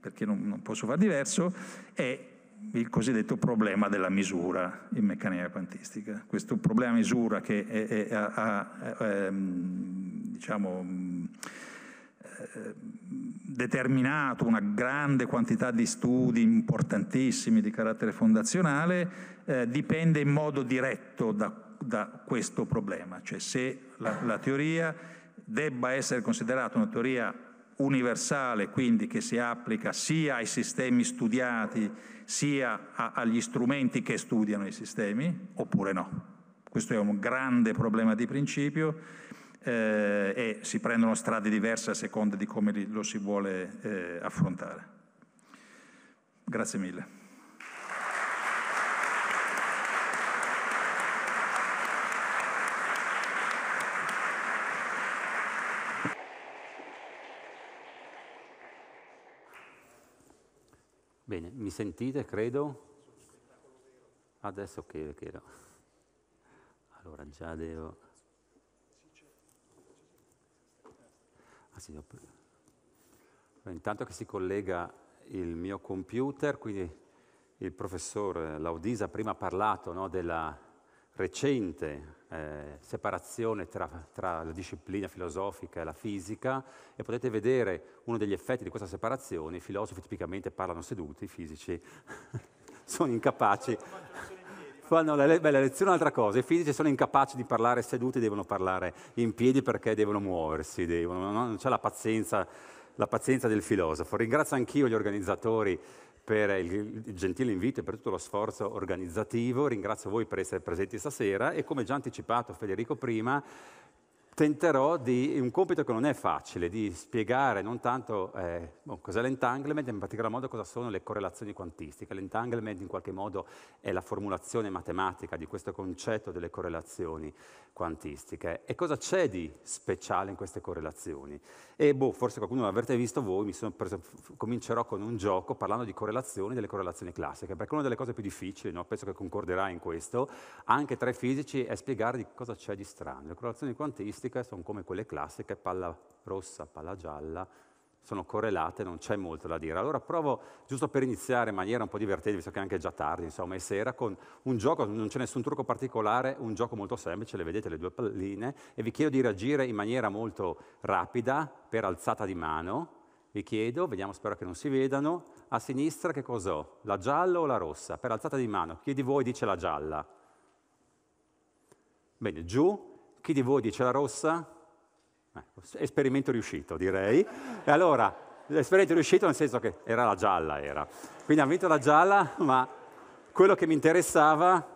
perché non, non, posso fare diverso, è il cosiddetto problema della misura in meccanica quantistica. Questo problema misura che è, è, ha, ehm, diciamo, eh, determinato una grande quantità di studi importantissimi di carattere fondazionale, eh, dipende in modo diretto da da questo problema, cioè se la, la teoria debba essere considerata una teoria universale, quindi che si applica sia ai sistemi studiati sia a, agli strumenti che studiano i sistemi, oppure no. Questo è un grande problema di principio eh, e si prendono strade diverse a seconda di come lo si vuole eh, affrontare. Grazie mille. Bene, mi sentite, credo? Adesso ok, chiedo. Allora già devo... Ah, sì, intanto che si collega il mio computer, quindi il professor Laudisa prima ha parlato no, della recente eh, separazione tra, tra, la disciplina filosofica e la fisica e potete vedere uno degli effetti di questa separazione. I filosofi tipicamente parlano seduti, i fisici sono incapaci. Fanno la, beh, la lezione è un'altra cosa, i fisici sono incapaci di parlare seduti, devono parlare in piedi perché devono muoversi, devono, non c'è la pazienza, la pazienza del filosofo. Ringrazio anch'io gli organizzatori per il, gentile invito e per tutto lo sforzo organizzativo. Ringrazio voi per essere presenti stasera e come già anticipato Federico prima, tenterò di, un compito che non è facile, di spiegare non tanto eh, bon, cos'è l'entanglement, in particolar modo cosa sono le correlazioni quantistiche. L'entanglement in qualche modo è la formulazione matematica di questo concetto delle correlazioni quantistiche. E cosa c'è di speciale in queste correlazioni? E boh, forse qualcuno l'avrete visto voi, preso, comincerò con un gioco parlando di correlazioni, delle correlazioni classiche, perché una delle cose più difficili, no? penso che concorderà in questo, anche tra i fisici, è spiegare di cosa c'è di strano. Le correlazioni quantistiche sono come quelle classiche, palla rossa, palla gialla, sono correlate, non c'è molto da dire. Allora provo, giusto per iniziare in maniera un po' divertente, visto che è anche già tardi, insomma, è sera, con un gioco, non c'è nessun trucco particolare, un gioco molto semplice, le vedete le due palline, e vi chiedo di reagire in maniera molto rapida, per alzata di mano. Vi chiedo, vediamo, spero che non si vedano, a sinistra che cos'ho? La gialla o la rossa? Per alzata di mano, chi di voi dice la gialla? Bene, giù, chi di voi dice la rossa? Ecco, esperimento riuscito, direi. E allora, l'esperimento riuscito nel senso che era la gialla, era. Quindi ha vinto la gialla, ma quello che mi interessava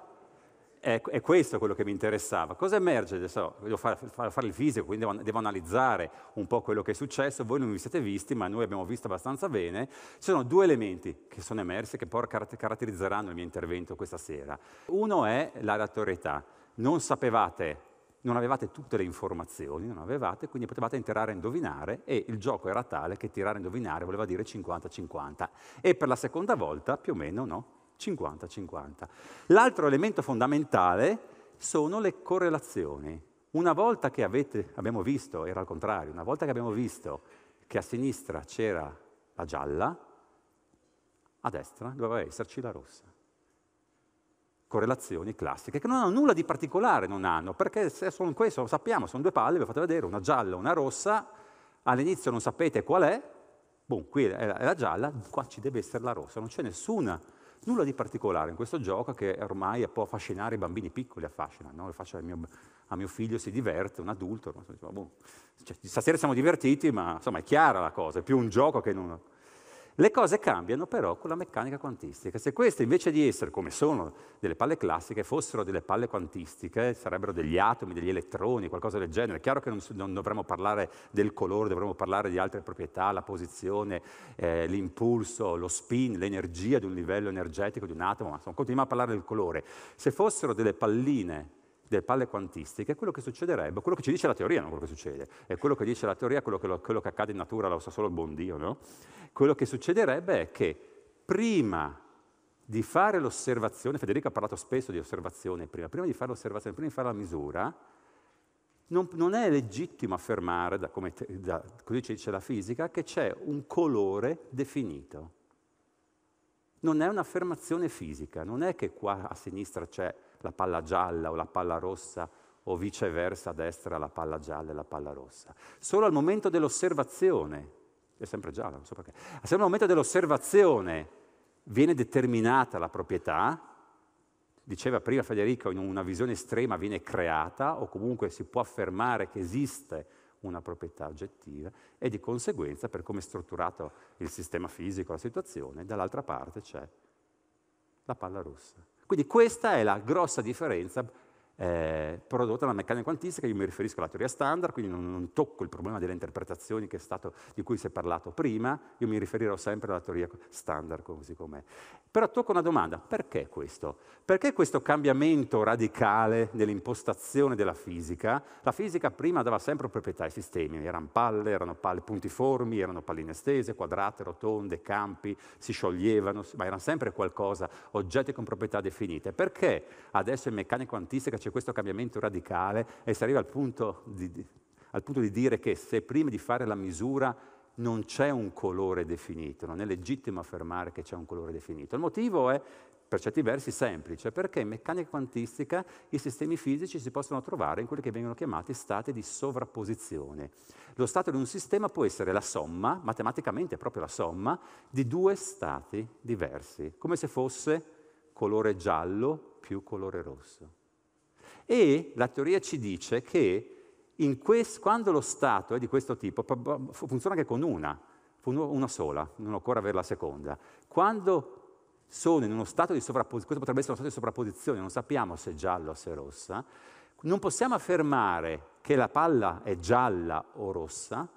è, è questo quello che mi interessava. Cosa emerge? Adesso devo fare, fare il fisico, quindi devo, devo, analizzare un po' quello che è successo. Voi non vi siete visti, ma noi abbiamo visto abbastanza bene. Ci sono due elementi che sono emersi che poi caratterizzeranno il mio intervento questa sera. Uno è l'aleatorietà. Non sapevate non avevate tutte le informazioni, non avevate, quindi potevate entrare a indovinare e il gioco era tale che tirare a indovinare voleva dire 50-50 e per la seconda volta più o meno no, 50-50. L'altro elemento fondamentale sono le correlazioni. Una volta che avete, abbiamo visto, era al contrario, una volta che abbiamo visto che a sinistra c'era la gialla, a destra doveva esserci la rossa. Correlazioni classiche, che non hanno nulla di particolare, non hanno, perché se sono questo, sappiamo, sono due palle, vi ho fatto vedere, una gialla e una rossa, all'inizio non sapete qual è, boom, qui è la gialla, qua ci deve essere la rossa, non c'è nessuna, nulla di particolare in questo gioco che ormai può affascinare i bambini piccoli, affascina, no? lo faccio a mio, a mio, figlio, si diverte, un adulto, boh. cioè, stasera siamo divertiti, ma insomma è chiara la cosa, è più un gioco che non... Le cose cambiano però con la meccanica quantistica. Se queste invece di essere, come sono, delle palle classiche, fossero delle palle quantistiche, sarebbero degli atomi, degli elettroni, qualcosa del genere. È chiaro che non, non dovremmo parlare del colore, dovremmo parlare di altre proprietà, la posizione, eh, l'impulso, lo spin, l'energia di un livello energetico di un atomo, ma insomma, continuiamo a parlare del colore. Se fossero delle palline delle palle quantistiche, quello che succederebbe, quello che ci dice la teoria, non quello che succede, è quello che dice la teoria, quello che, quello che accade in natura lo sa solo il buon Dio, no? Quello che succederebbe è che prima di fare l'osservazione, Federico ha parlato spesso di osservazione prima, prima di fare l'osservazione, prima di fare la misura, non, non è legittimo affermare, da come, da, così ci dice la fisica, che c'è un colore definito. Non è un'affermazione fisica, non è che qua a sinistra c'è la palla gialla o la palla rossa o viceversa a destra la palla gialla e la palla rossa. Solo al momento dell'osservazione, è sempre gialla, non so perché, solo al momento dell'osservazione viene determinata la proprietà, diceva prima Federico, in una visione estrema viene creata o comunque si può affermare che esiste una proprietà oggettiva e di conseguenza, per come è strutturato il sistema fisico, la situazione, dall'altra parte c'è la palla rossa. Quindi questa è la grossa differenza eh, prodotta dalla meccanica quantistica, io mi riferisco alla teoria standard, quindi non, non tocco il problema delle interpretazioni stato, di cui si è parlato prima, io mi riferirò sempre alla teoria standard così com'è. Però tocco una domanda, perché questo? Perché questo cambiamento radicale nell'impostazione della fisica? La fisica prima dava sempre proprietà ai sistemi, erano palle, erano palle puntiformi, erano palline estese, quadrate, rotonde, campi, si scioglievano, ma erano sempre qualcosa, oggetti con proprietà definite. Perché adesso in meccanica quantistica c'è questo cambiamento radicale e si arriva al punto di, al punto di dire che se prima di fare la misura non c'è un colore definito, non è legittimo affermare che c'è un colore definito. Il motivo è per certi versi semplice, perché in meccanica quantistica i sistemi fisici si possono trovare in quelli che vengono chiamati stati di sovrapposizione. Lo stato di un sistema può essere la somma, matematicamente è proprio la somma, di due stati diversi, come se fosse colore giallo più colore rosso. E la teoria ci dice che quest, quando lo stato è di questo tipo, funziona anche con una, una sola, non occorre avere la seconda. Quando sono in uno stato di sovrapposizione, questo potrebbe essere uno stato di sovrapposizione, non sappiamo se è gialla o se è rossa, non possiamo affermare che la palla è gialla o rossa,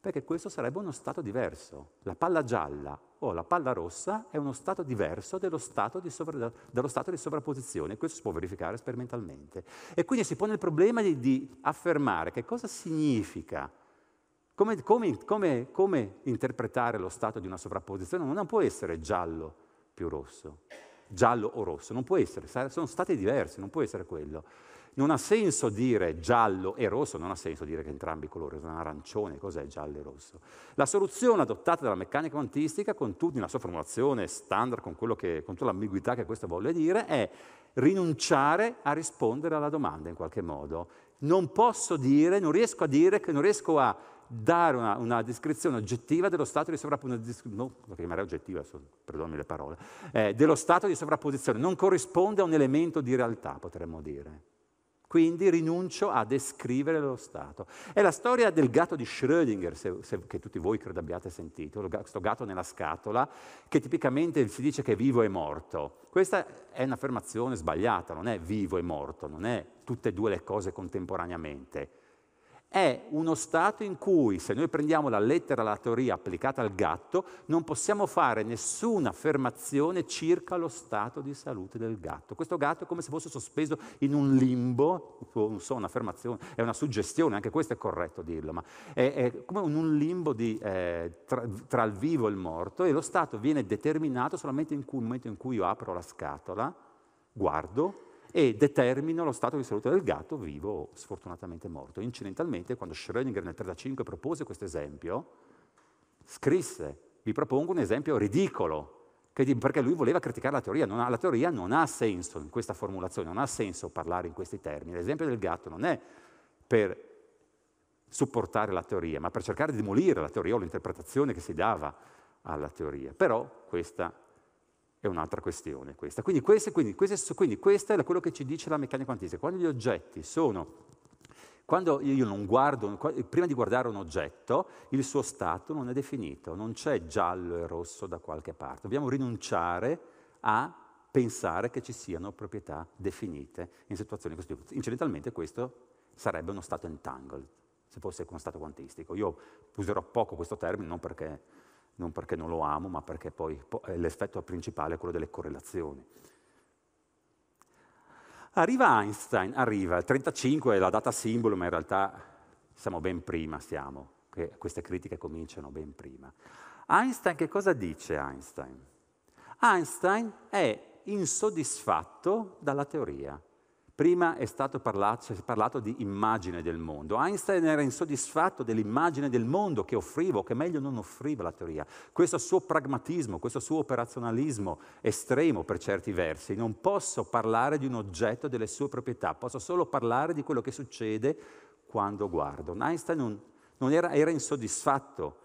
perché questo sarebbe uno stato diverso. La palla gialla o la palla rossa è uno stato diverso dello stato di, sovra, dello stato di sovrapposizione, questo si può verificare sperimentalmente. E quindi si pone il problema di, di affermare che cosa significa, come, come, come, come interpretare lo stato di una sovrapposizione, non può essere giallo più rosso, giallo o rosso, non può essere, sono stati diversi, non può essere quello. Non ha senso dire giallo e rosso, non ha senso dire che entrambi i colori sono arancione, cos'è giallo e rosso. La soluzione adottata dalla meccanica quantistica, con tutta la sua formulazione standard, con, che, con tutta l'ambiguità che questo vuole dire, è rinunciare a rispondere alla domanda in qualche modo. Non posso dire, non riesco a dire, non riesco a dare una, una, descrizione oggettiva dello stato di sovrapposizione, no, chiamerei oggettiva, perdonami le parole, eh, dello stato di sovrapposizione, non corrisponde a un elemento di realtà, potremmo dire. Quindi rinuncio a descrivere lo stato. È la storia del gatto di Schrödinger, se, se, che tutti voi credo abbiate sentito, questo gatto nella scatola, che tipicamente si dice che è vivo e morto. Questa è un'affermazione sbagliata, non è vivo e morto, non è tutte e due le cose contemporaneamente è uno stato in cui, se noi prendiamo la lettera la teoria applicata al gatto, non possiamo fare nessuna affermazione circa lo stato di salute del gatto. Questo gatto è come se fosse sospeso in un limbo, non so, un'affermazione, è una suggestione, anche questo è corretto dirlo, ma è, è come un limbo di, eh, tra, tra, il vivo e il morto e lo stato viene determinato solamente in cui, nel momento in cui io apro la scatola, guardo, e determino lo stato di salute del gatto vivo o sfortunatamente morto. Incidentalmente, quando Schrödinger nel 1935 propose questo esempio, scrisse, vi propongo un esempio ridicolo, perché lui voleva criticare la teoria. Ha, la teoria non ha senso in questa formulazione, non ha senso parlare in questi termini. L'esempio del gatto non è per supportare la teoria, ma per cercare di demolire la teoria o l'interpretazione che si dava alla teoria. Però questa è un'altra questione. Questa. Quindi, queste, quindi, queste, quindi questo è quello che ci dice la meccanica quantistica. Quando gli oggetti sono quando io non guardo, prima di guardare un oggetto, il suo stato non è definito, non c'è giallo e rosso da qualche parte. Dobbiamo rinunciare a pensare che ci siano proprietà definite in situazioni così. Incidentalmente questo sarebbe uno stato entangled, se fosse uno stato quantistico. Io userò poco questo termine, non perché non, perché non lo amo, ma perché poi l'effetto principale è quello delle correlazioni. Arriva Einstein, arriva, il 35 è la data simbolo, ma in realtà siamo ben prima, siamo, che queste critiche cominciano ben prima. Einstein che cosa dice Einstein? Einstein è insoddisfatto dalla teoria. Prima è stato parlato, è parlato, di immagine del mondo. Einstein era insoddisfatto dell'immagine del mondo che offriva o che meglio non offriva la teoria. Questo suo pragmatismo, questo suo operazionalismo estremo per certi versi. Non posso parlare di un oggetto delle sue proprietà, posso solo parlare di quello che succede quando guardo. Einstein non, non era, era insoddisfatto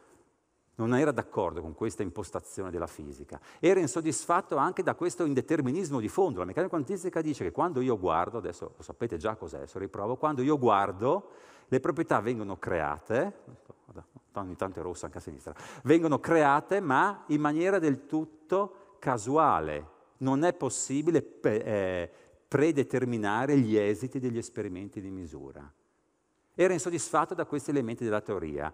non era d'accordo con questa impostazione della fisica, era insoddisfatto anche da questo indeterminismo di fondo. La meccanica quantistica dice che quando io guardo, adesso lo sapete già cos'è, adesso riprovo, quando io guardo le proprietà vengono create, ogni tanto è rosso anche a sinistra, vengono create ma in maniera del tutto casuale. Non è possibile eh, predeterminare gli esiti degli esperimenti di misura. Era insoddisfatto da questi elementi della teoria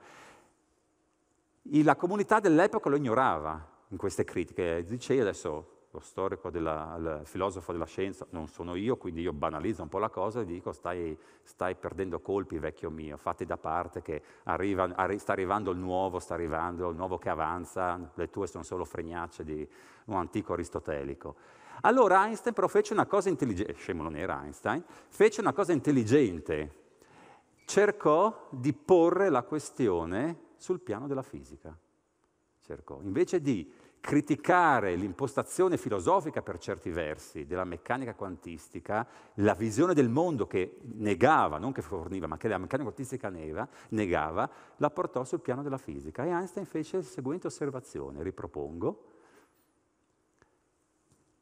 la comunità dell'epoca lo ignorava in queste critiche. Dice adesso lo storico, della, il filosofo della scienza, non sono io, quindi io banalizzo un po' la cosa e dico stai, stai perdendo colpi, vecchio mio, fatti da parte che arriva, arri, sta arrivando il nuovo, sta arrivando il nuovo che avanza, le tue sono solo fregnacce di un antico aristotelico. Allora Einstein però fece una cosa intelligente, scemo non era Einstein, fece una cosa intelligente, cercò di porre la questione sul piano della fisica. Cercò. Invece di criticare l'impostazione filosofica per certi versi della meccanica quantistica, la visione del mondo che negava, non che forniva, ma che la meccanica quantistica neva, negava, la portò sul piano della fisica. E Einstein fece la seguente osservazione, ripropongo.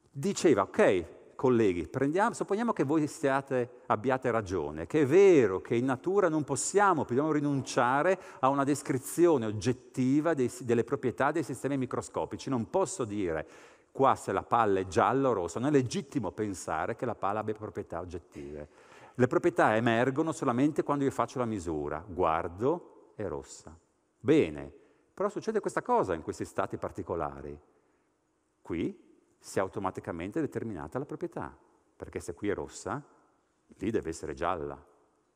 Diceva, ok, colleghi, prendiamo, supponiamo che voi stiate, abbiate ragione, che è vero che in natura non possiamo, dobbiamo rinunciare a una descrizione oggettiva dei, delle proprietà dei sistemi microscopici. Non posso dire qua se la palla è gialla o rossa, non è legittimo pensare che la palla abbia proprietà oggettive. Le proprietà emergono solamente quando io faccio la misura, guardo, è rossa. Bene, però succede questa cosa in questi stati particolari. Qui si è automaticamente determinata la proprietà, perché se qui è rossa, lì deve essere gialla.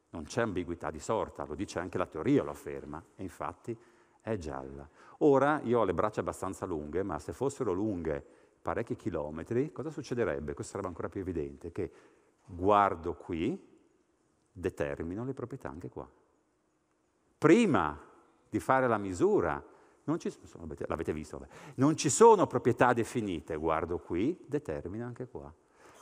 Non c'è ambiguità di sorta, lo dice anche la teoria, lo afferma, e infatti è gialla. Ora io ho le braccia abbastanza lunghe, ma se fossero lunghe parecchi chilometri, cosa succederebbe? Questo sarebbe ancora più evidente, che guardo qui, determino le proprietà anche qua. Prima di fare la misura, non ci sono, l'avete visto, vabbè. non ci sono proprietà definite, guardo qui, determina anche qua.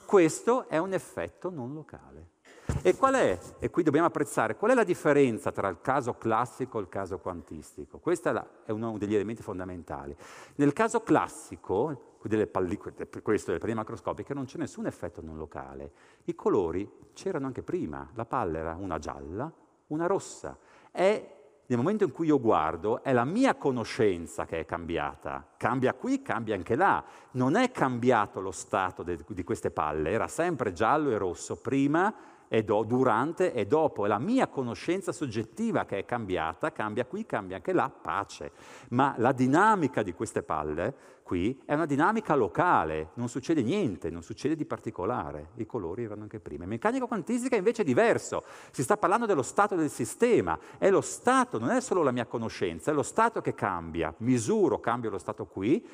Questo è un effetto non locale. E qual è, e qui dobbiamo apprezzare, qual è la differenza tra il caso classico e il caso quantistico? Questo è uno degli elementi fondamentali. Nel caso classico, delle pallicole, questo delle palline macroscopiche, non c'è nessun effetto non locale. I colori c'erano anche prima, la palla era una gialla, una rossa. È nel momento in cui io guardo, è la mia conoscenza che è cambiata. Cambia qui, cambia anche là. Non è cambiato lo stato de, di queste palle, era sempre giallo e rosso prima e do, durante e dopo. È la mia conoscenza soggettiva che è cambiata, cambia qui, cambia anche là, pace. Ma la dinamica di queste palle qui è una dinamica locale, non succede niente, non succede di particolare. I colori erano anche prima. In meccanica quantistica invece è diverso, si sta parlando dello stato del sistema, è lo stato, non è solo la mia conoscenza, è lo stato che cambia. Misuro, cambio lo stato qui,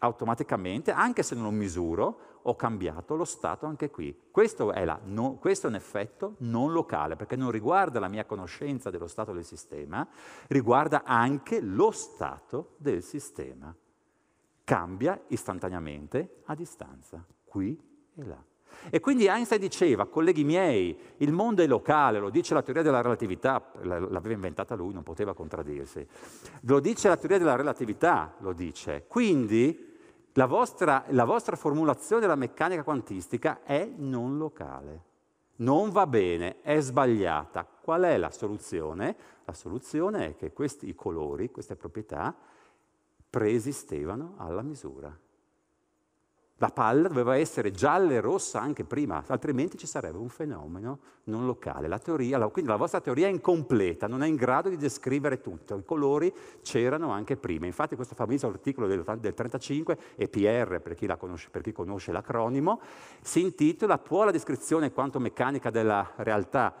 automaticamente, anche se non misuro, ho cambiato lo stato anche qui. Questo è, la, no, questo è, un effetto non locale, perché non riguarda la mia conoscenza dello stato del sistema, riguarda anche lo stato del sistema. cambia istantaneamente a distanza, qui e là. E quindi Einstein diceva, colleghi miei, il mondo è locale, lo dice la teoria della relatività, l'aveva inventata lui, non poteva contraddirsi, lo dice la teoria della relatività, lo dice. Quindi la vostra, la vostra formulazione della meccanica quantistica è non locale, non va bene, è sbagliata. Qual è la soluzione? La soluzione è che questi colori, queste proprietà, preesistevano alla misura. La palla doveva essere gialla e rossa anche prima, altrimenti ci sarebbe un fenomeno non locale. La teoria, quindi la vostra teoria è incompleta, non è in grado di descrivere tutto. I colori c'erano anche prima. Infatti questo famoso articolo del, del 35, EPR, per chi, conosce, per chi conosce l'acronimo, si intitola Può la descrizione quanto meccanica della realtà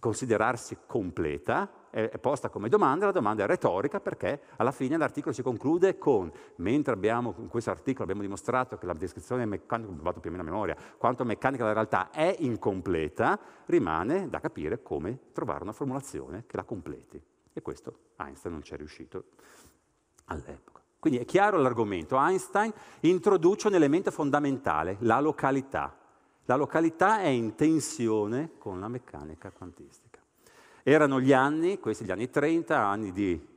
considerarsi completa? È posta come domanda, la domanda è retorica perché alla fine l'articolo si conclude con, mentre abbiamo, in questo articolo abbiamo dimostrato che la descrizione meccanica, vado più o meno a memoria, quanto meccanica della realtà è incompleta, rimane da capire come trovare una formulazione che la completi. E questo Einstein non ci è riuscito all'epoca. Quindi è chiaro l'argomento. Einstein introduce un elemento fondamentale, la località. La località è in tensione con la meccanica quantistica. Erano gli anni, questi gli anni 30, anni di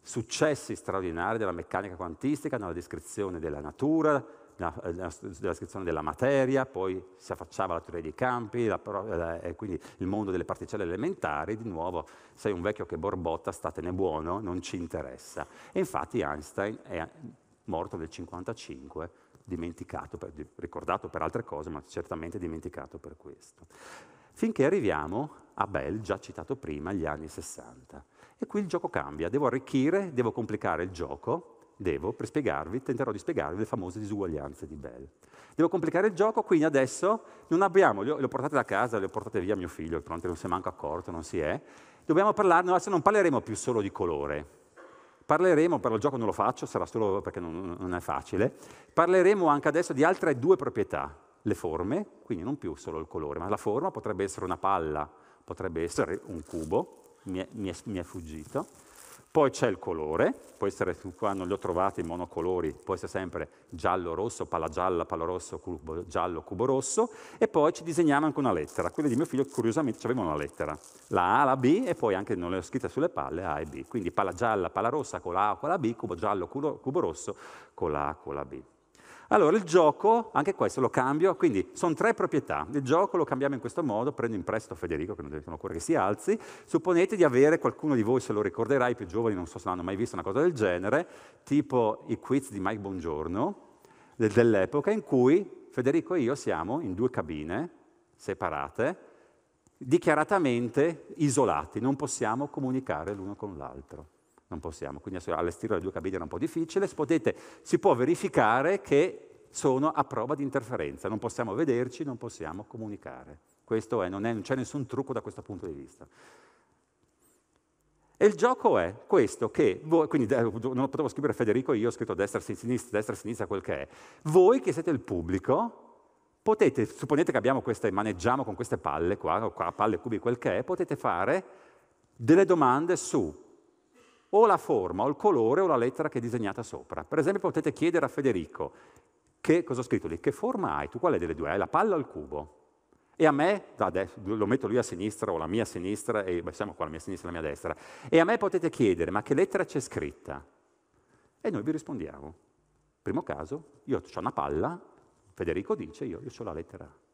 successi straordinari della meccanica quantistica nella descrizione della natura, nella descrizione della materia, poi si affacciava la teoria dei campi, la, e quindi il mondo delle particelle elementari, di nuovo sei un vecchio che borbotta, statene buono, non ci interessa. E infatti Einstein è morto nel 1955, dimenticato, per, ricordato per altre cose, ma certamente dimenticato per questo finché arriviamo a Bell, già citato prima, agli anni 60. E qui il gioco cambia, devo arricchire, devo complicare il gioco, devo, per spiegarvi, tenterò di spiegarvi le famose disuguaglianze di Bell. Devo complicare il gioco, quindi adesso non abbiamo, le ho, portate da casa, le ho portate via mio figlio, che non si è manco accorto, non si è. Dobbiamo parlarne, adesso non parleremo più solo di colore, parleremo, per il gioco non lo faccio, sarà solo perché non, non è facile, parleremo anche adesso di altre due proprietà, le forme, quindi non più solo il colore, ma la forma potrebbe essere una palla, potrebbe essere un cubo, mi è, mi è, mi è fuggito. Poi c'è il colore, può essere, quando li ho trovati monocolori, può essere sempre giallo, rosso, palla gialla, palla rosso, cubo giallo, cubo rosso, e poi ci disegniamo anche una lettera. Quelle di mio figlio curiosamente avevano una lettera, la A, la B e poi anche non le ho scritte sulle palle A e B. Quindi palla gialla, palla rossa con la A con la B, cubo giallo, cubo, cubo rosso con la A con la B. Allora il gioco, anche questo lo cambio, quindi sono tre proprietà. Il gioco lo cambiamo in questo modo, prendo in prestito Federico, che non occorre che si alzi, supponete di avere, qualcuno di voi se lo ricorderà, i più giovani non so se hanno mai visto una cosa del genere, tipo i quiz di Mike Bongiorno dell'epoca, in cui Federico e io siamo in due cabine separate, dichiaratamente isolati, non possiamo comunicare l'uno con l'altro non possiamo, quindi allestire le due cabine era un po' difficile, potete, si può verificare che sono a prova di interferenza, non possiamo vederci, non possiamo comunicare. Questo è, non, è, non c'è nessun trucco da questo punto di vista. E il gioco è questo, che voi, quindi non lo potevo scrivere Federico, io ho scritto destra, sinistra, destra, sinistra, quel che è. Voi che siete il pubblico, potete, supponete che abbiamo queste, maneggiamo con queste palle qua, qua palle, cubi, quel che è, potete fare delle domande su o la forma, o il colore, o la lettera che è disegnata sopra. Per esempio potete chiedere a Federico, che, cosa ho scritto lì, che forma hai? Tu quale delle due hai? La palla o il cubo? E a me, adesso, lo metto lui a sinistra o la mia sinistra, e beh, siamo qua la mia sinistra e la mia destra, e a me potete chiedere, ma che lettera c'è scritta? E noi vi rispondiamo. Primo caso, io ho una palla, Federico dice, io, io ho la lettera A.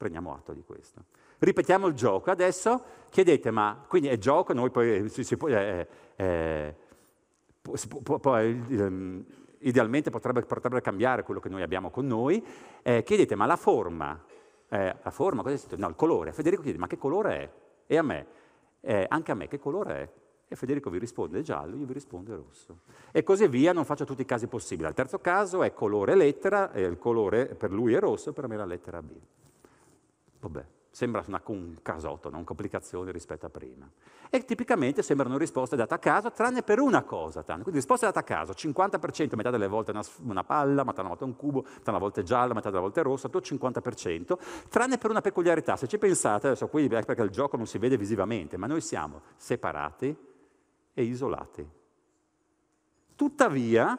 Prendiamo atto di questo. Ripetiamo il gioco. Adesso chiedete, ma quindi è gioco, noi poi si, si può, eh, eh, si eh, idealmente potrebbe, potrebbe, cambiare quello che noi abbiamo con noi. Eh, chiedete, ma la forma, eh, la forma, cosa è stato? No, il colore. Federico chiede, ma che colore è? E a me, eh, anche a me, che colore è? E Federico vi risponde giallo, io vi rispondo rosso. E così via, non faccio tutti i casi possibili. Al terzo caso è colore lettera, e il colore per lui è rosso, per me la lettera B. Vabbè. Sembra una, un casotto, non complicazione rispetto a prima. E tipicamente sembrano risposte date a caso, tranne per una cosa. Tanto. Quindi risposte date a caso, 50% metà delle volte una, una palla, metà delle volte un cubo, metà delle volte giallo, metà delle volte rosso, tutto 50%, tranne per una peculiarità. Se ci pensate, adesso qui è perché il gioco non si vede visivamente, ma noi siamo separati e isolati. Tuttavia,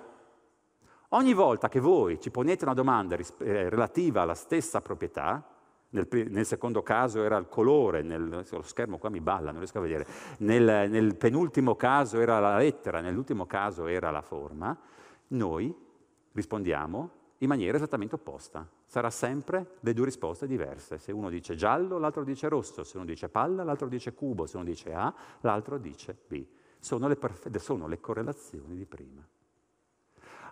Ogni volta che voi ci ponete una domanda eh, relativa alla stessa proprietà, nel, nel, secondo caso era il colore, nel, lo schermo qua mi balla, non riesco a vedere, nel, nel penultimo caso era la lettera, nell'ultimo caso era la forma, noi rispondiamo in maniera esattamente opposta. Sarà sempre le due risposte diverse. Se uno dice giallo, l'altro dice rosso, se uno dice palla, l'altro dice cubo, se uno dice A, l'altro dice B. Sono le, perfe- sono le correlazioni di prima.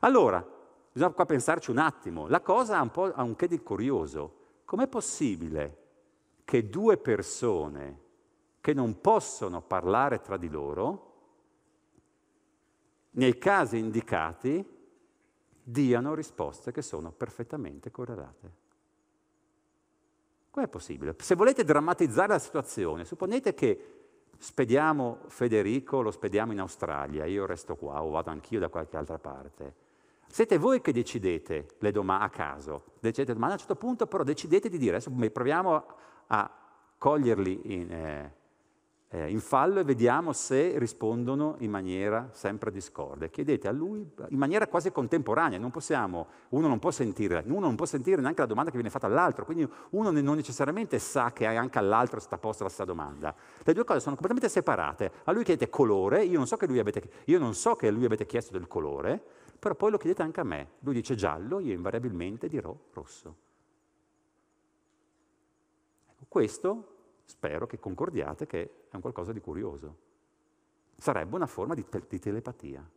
Allora, bisogna qua pensarci un attimo. La cosa ha un, po', ha un che di curioso. Com'è possibile che due persone che non possono parlare tra di loro, nei casi indicati, diano risposte che sono perfettamente correlate. Com'è possibile? Se volete drammatizzare la situazione, supponete che spediamo Federico, lo spediamo in Australia, io resto qua o vado anch'io da qualche altra parte. Siete voi che decidete le domande a caso, decidete domande, a un certo punto però decidete di dire, adesso proviamo a coglierli in, eh, eh, in fallo e vediamo se rispondono in maniera sempre discorde. Chiedete a lui in maniera quasi contemporanea, non possiamo, uno non può sentire, uno non può sentire neanche la domanda che viene fatta all'altro, quindi uno non necessariamente sa che anche all'altro sta posta la stessa domanda. Le due cose sono completamente separate. A lui chiedete colore, io non so che lui avete, so che lui avete chiesto del colore, però poi lo chiedete anche a me. Lui dice giallo, io invariabilmente dirò rosso. Ecco, questo spero che concordiate che è un qualcosa di curioso. Sarebbe una forma di, te- di telepatia.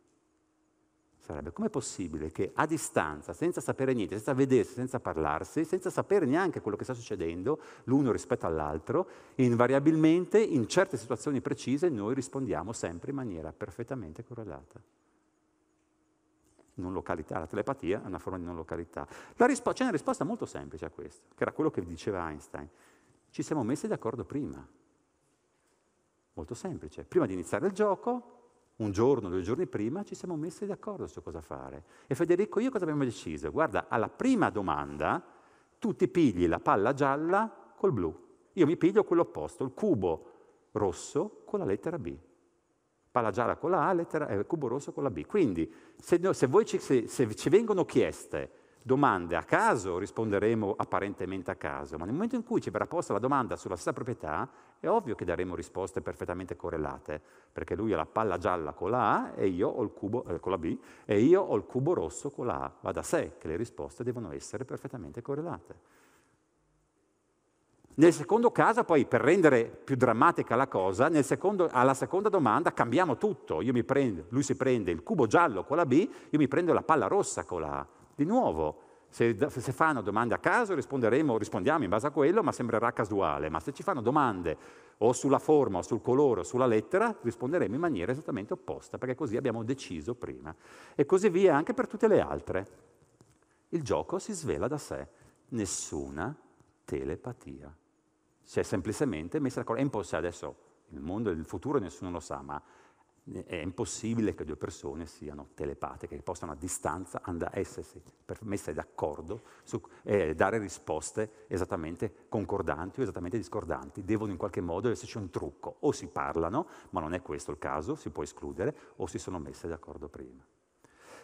Sarebbe come possibile che a distanza, senza sapere niente, senza vedersi, senza parlarsi, senza sapere neanche quello che sta succedendo l'uno rispetto all'altro, invariabilmente in certe situazioni precise noi rispondiamo sempre in maniera perfettamente correlata. Non località, la telepatia è una forma di non località. Rispo- c'è una risposta molto semplice a questo, che era quello che diceva Einstein. Ci siamo messi d'accordo prima. Molto semplice. Prima di iniziare il gioco, un giorno, due giorni prima, ci siamo messi d'accordo su cosa fare. E Federico io cosa abbiamo deciso? Guarda, alla prima domanda tu ti pigli la palla gialla col blu. Io mi piglio quello opposto, il cubo rosso con la lettera B. Palla gialla con la A, lettera, eh, cubo rosso con la B. Quindi se, se, ci, se, se ci vengono chieste domande a caso risponderemo apparentemente a caso, ma nel momento in cui ci verrà posta la domanda sulla stessa proprietà, è ovvio che daremo risposte perfettamente correlate, perché lui ha la palla gialla con la A e io ho il cubo, eh, con la B e io ho il cubo rosso con la A. Va da sé che le risposte devono essere perfettamente correlate. Nel secondo caso, poi, per rendere più drammatica la cosa, secondo, alla seconda domanda cambiamo tutto. Prendo, lui si prende il cubo giallo con la B, io mi prendo la palla rossa con la A. Di nuovo, se, se, fanno domande a caso rispondiamo in base a quello, ma sembrerà casuale. Ma se ci fanno domande o sulla forma, o sul colore, o sulla lettera, risponderemo in maniera esattamente opposta, perché così abbiamo deciso prima. E così via anche per tutte le altre. Il gioco si svela da sé. Nessuna telepatia. Si è semplicemente messa d'accordo. È impossibile adesso, nel mondo del futuro nessuno lo sa, ma è impossibile che due persone siano telepatiche, che possano a distanza essersi messe d'accordo su eh, dare risposte esattamente concordanti o esattamente discordanti. Devono in qualche modo esserci un trucco. O si parlano, ma non è questo il caso, si può escludere, o si sono messe d'accordo prima.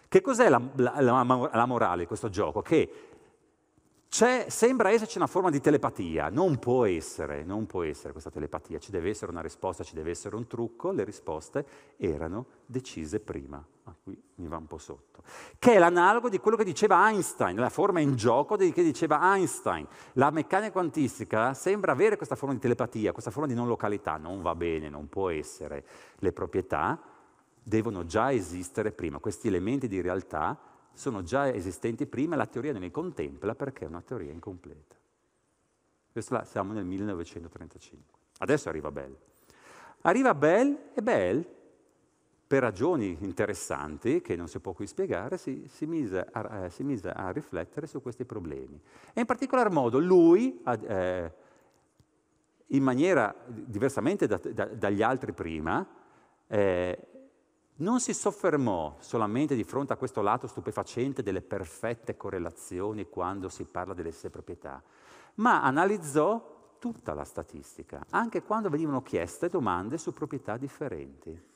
Che cos'è la, la, la, la morale di questo gioco? Che c'è, sembra esserci una forma di telepatia, non può essere, non può essere questa telepatia, ci deve essere una risposta, ci deve essere un trucco, le risposte erano decise prima. Ah, qui mi va un po' sotto. Che è l'analogo di quello che diceva Einstein, la forma in gioco di, che diceva Einstein. La meccanica quantistica sembra avere questa forma di telepatia, questa forma di non località, non va bene, non può essere. Le proprietà devono già esistere prima, questi elementi di realtà sono già esistenti prima la teoria non li contempla perché è una teoria incompleta. Questo siamo nel 1935. Adesso arriva Bell. Arriva Bell e Bell, per ragioni interessanti che non si può qui spiegare, si, si, mise, a, eh, si mise, a, riflettere su questi problemi. E in particolar modo lui, eh, in maniera diversamente da, da, dagli altri prima, eh, non si soffermò solamente di fronte a questo lato stupefacente delle perfette correlazioni quando si parla delle stesse proprietà, ma analizzò tutta la statistica, anche quando venivano chieste domande su proprietà differenti.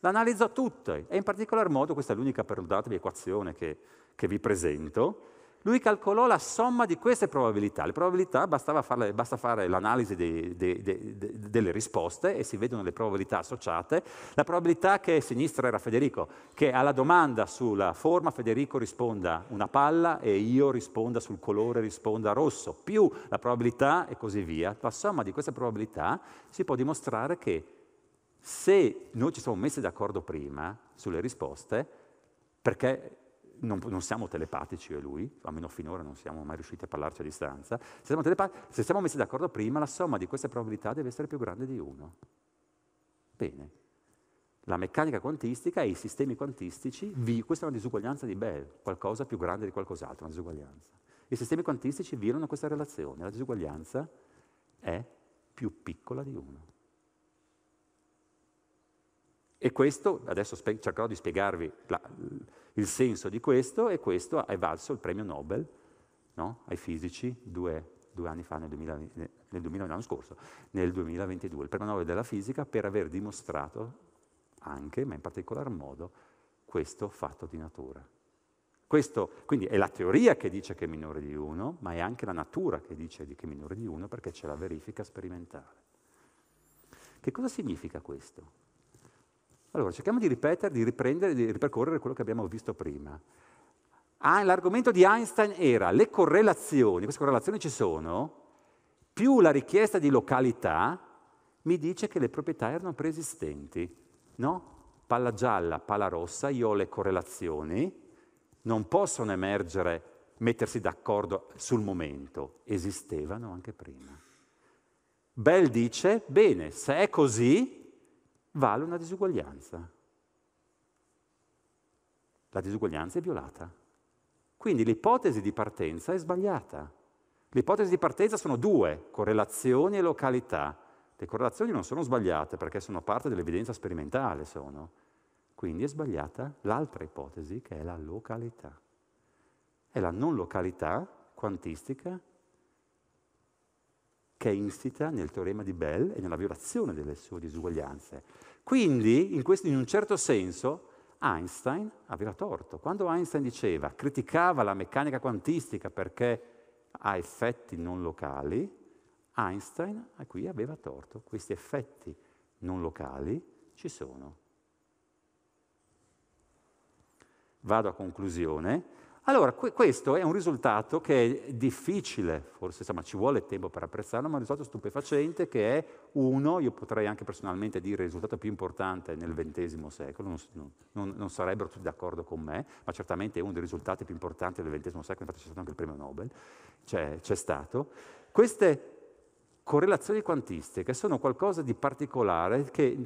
L'analizzò tutte e in particolar modo, questa è l'unica, perdonatemi, equazione che, che vi presento, lui calcolò la somma di queste probabilità. Le probabilità farle, basta fare l'analisi dei, dei, dei, delle risposte e si vedono le probabilità associate. La probabilità che a sinistra era Federico, che alla domanda sulla forma Federico risponda una palla e io risponda sul colore, risponda rosso, più la probabilità e così via. La somma di queste probabilità si può dimostrare che se noi ci siamo messi d'accordo prima sulle risposte, perché non, non, siamo telepatici io e lui, almeno finora non siamo mai riusciti a parlarci a distanza, se siamo, se siamo messi d'accordo prima, la somma di queste probabilità deve essere più grande di 1. Bene, la meccanica quantistica e i sistemi quantistici, vi, questa è una disuguaglianza di Bell, qualcosa più grande di qualcos'altro, una disuguaglianza. I sistemi quantistici violano questa relazione, la disuguaglianza è più piccola di 1. E questo, adesso spe- cercherò di spiegarvi la, il senso di questo, e questo è valso il premio Nobel no? ai fisici due, due, anni fa, nel, 2020, nel 2000, l'anno scorso, nel 2022, il premio Nobel della fisica per aver dimostrato anche, ma in particolar modo, questo fatto di natura. Questo, quindi è la teoria che dice che è minore di 1, ma è anche la natura che dice che è minore di 1 perché c'è la verifica sperimentale. Che cosa significa questo? Allora, cerchiamo di ripetere, di riprendere, di ripercorrere quello che abbiamo visto prima. Ah, l'argomento di Einstein era le correlazioni, queste correlazioni ci sono, più la richiesta di località mi dice che le proprietà erano preesistenti, no? Palla gialla, palla rossa, io ho le correlazioni, non possono emergere, mettersi d'accordo sul momento, esistevano anche prima. Bell dice, bene, se è così, vale una disuguaglianza. La disuguaglianza è violata. Quindi l'ipotesi di partenza è sbagliata. L'ipotesi di partenza sono due, correlazioni e località. Le correlazioni non sono sbagliate perché sono parte dell'evidenza sperimentale, sono. Quindi è sbagliata l'altra ipotesi che è la località. È la non località quantistica che è insita nel teorema di Bell e nella violazione delle sue disuguaglianze. Quindi, in, questo, in un certo senso, Einstein aveva torto. Quando Einstein diceva, criticava la meccanica quantistica perché ha effetti non locali, Einstein qui aveva torto. Questi effetti non locali ci sono. Vado a conclusione. Allora, questo è un risultato che è difficile, forse insomma, ci vuole tempo per apprezzarlo, ma è un risultato stupefacente che è uno, io potrei anche personalmente dire il risultato più importante nel XX secolo, non, non, non, sarebbero tutti d'accordo con me, ma certamente è uno dei risultati più importanti del XX secolo, infatti c'è stato anche il premio Nobel, c'è, c'è stato. Queste correlazioni quantistiche sono qualcosa di particolare che,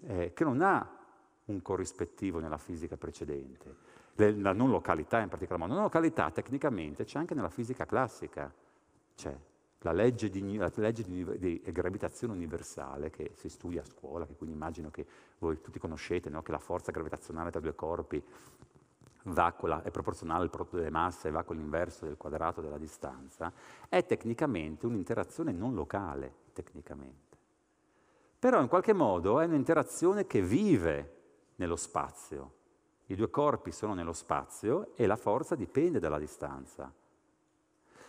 eh, che non ha un corrispettivo nella fisica precedente la non località in particolar modo. La non località tecnicamente c'è anche nella fisica classica, c'è la legge, di, la legge di, di, gravitazione universale che si studia a scuola, che quindi immagino che voi tutti conoscete, no? che la forza gravitazionale tra due corpi la, è proporzionale al prodotto delle masse e va con l'inverso del quadrato della distanza, è tecnicamente un'interazione non locale, tecnicamente. Però in qualche modo è un'interazione che vive nello spazio, i due corpi sono nello spazio e la forza dipende dalla distanza.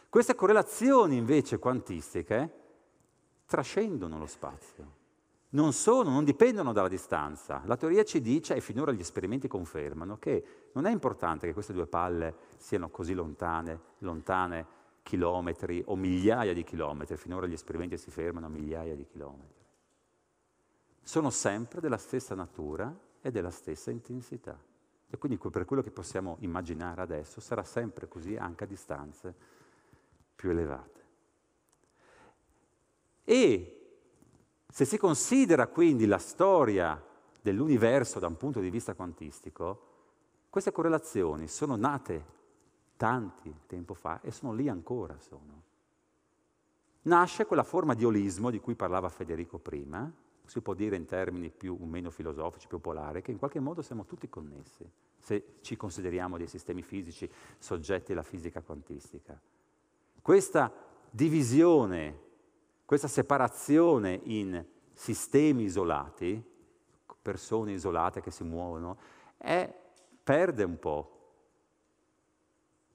Queste correlazioni invece quantistiche trascendono lo spazio. Non sono, non dipendono dalla distanza. La teoria ci dice, e finora gli esperimenti confermano, che non è importante che queste due palle siano così lontane, lontane chilometri o migliaia di chilometri, finora gli esperimenti si fermano a migliaia di chilometri. Sono sempre della stessa natura e della stessa intensità. E quindi per quello che possiamo immaginare adesso sarà sempre così anche a distanze più elevate. E se si considera quindi la storia dell'universo da un punto di vista quantistico, queste correlazioni sono nate tanti tempo fa e sono lì ancora. Sono. Nasce quella forma di olismo di cui parlava Federico prima, si può dire in termini più o meno filosofici, più popolari, che in qualche modo siamo tutti connessi, se ci consideriamo dei sistemi fisici soggetti alla fisica quantistica. Questa divisione, questa separazione in sistemi isolati, persone isolate che si muovono, è, perde un po'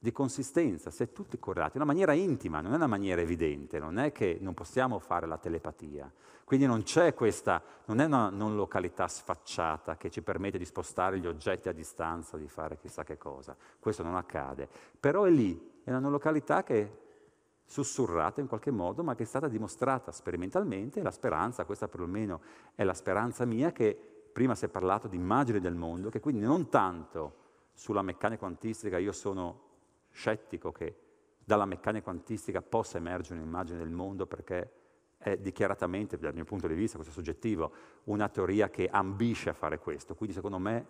di consistenza, si è tutti correlati, in una maniera intima, non è una maniera evidente, non è che non possiamo fare la telepatia. Quindi non c'è questa, non è una non località sfacciata che ci permette di spostare gli oggetti a distanza, di fare chissà che cosa. Questo non accade. Però è lì, è una non località che è sussurrata in qualche modo, ma che è stata dimostrata sperimentalmente, la speranza, questa perlomeno è la speranza mia, che prima si è parlato di immagine del mondo, che quindi non tanto sulla meccanica quantistica io sono scettico che dalla meccanica quantistica possa emergere un'immagine del mondo perché è dichiaratamente, dal mio punto di vista, questo è soggettivo, una teoria che ambisce a fare questo. Quindi secondo me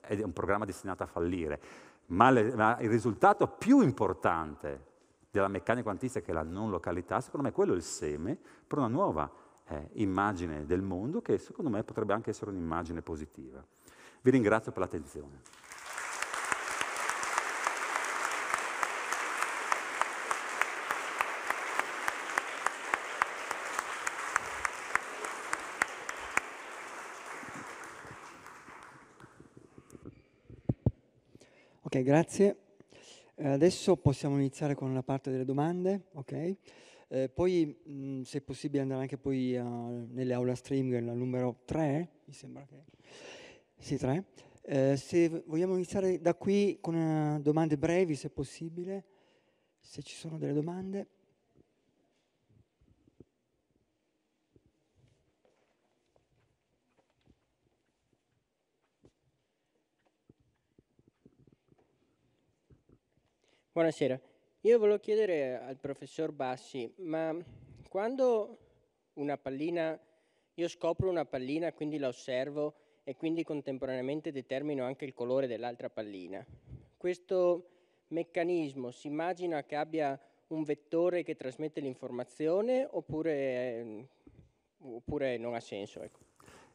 è, un programma destinato a fallire. Ma, le, ma, il risultato più importante della meccanica quantistica, che è la non località, secondo me quello è il seme per una nuova eh, immagine del mondo che secondo me potrebbe anche essere un'immagine positiva. Vi ringrazio per l'attenzione. Grazie. Eh, adesso possiamo iniziare con la parte delle domande, ok? Eh, poi, mh, se è possibile, andare anche poi uh, nelle aula stream, la numero 3, mi sembra che... Sì, 3. Eh, se vogliamo iniziare da qui con uh, domande brevi, se possibile, se ci sono delle domande. Buonasera, io volevo chiedere al professor Bassi, ma quando una pallina, io scopro una pallina, quindi la osservo e quindi contemporaneamente determino anche il colore dell'altra pallina, questo meccanismo si immagina che abbia un vettore che trasmette l'informazione oppure, oppure non ha senso? Ecco.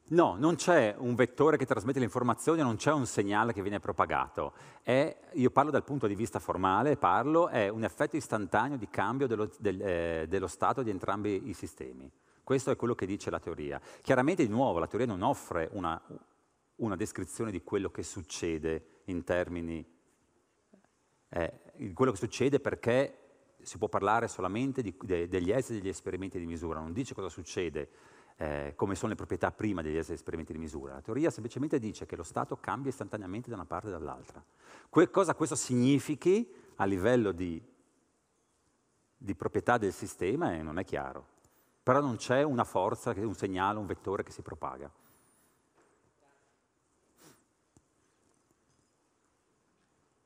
No, non c'è un vettore che trasmette l'informazione, non c'è un segnale che viene propagato. È, io parlo dal punto di vista formale, parlo, è un effetto istantaneo di cambio dello, del, eh, dello stato di entrambi i sistemi. Questo è quello che dice la teoria. Chiaramente, di nuovo, la teoria non offre una, una descrizione di quello che succede in termini... Eh, quello che succede perché si può parlare solamente di, de, degli esiti degli esperimenti di misura, non dice cosa succede eh, come sono le proprietà prima degli esperimenti di misura. La teoria semplicemente dice che lo stato cambia istantaneamente da una parte e dall'altra. Que cosa questo significhi a livello di, di proprietà del sistema eh, non è chiaro. Però non c'è una forza, un segnale, un vettore che si propaga.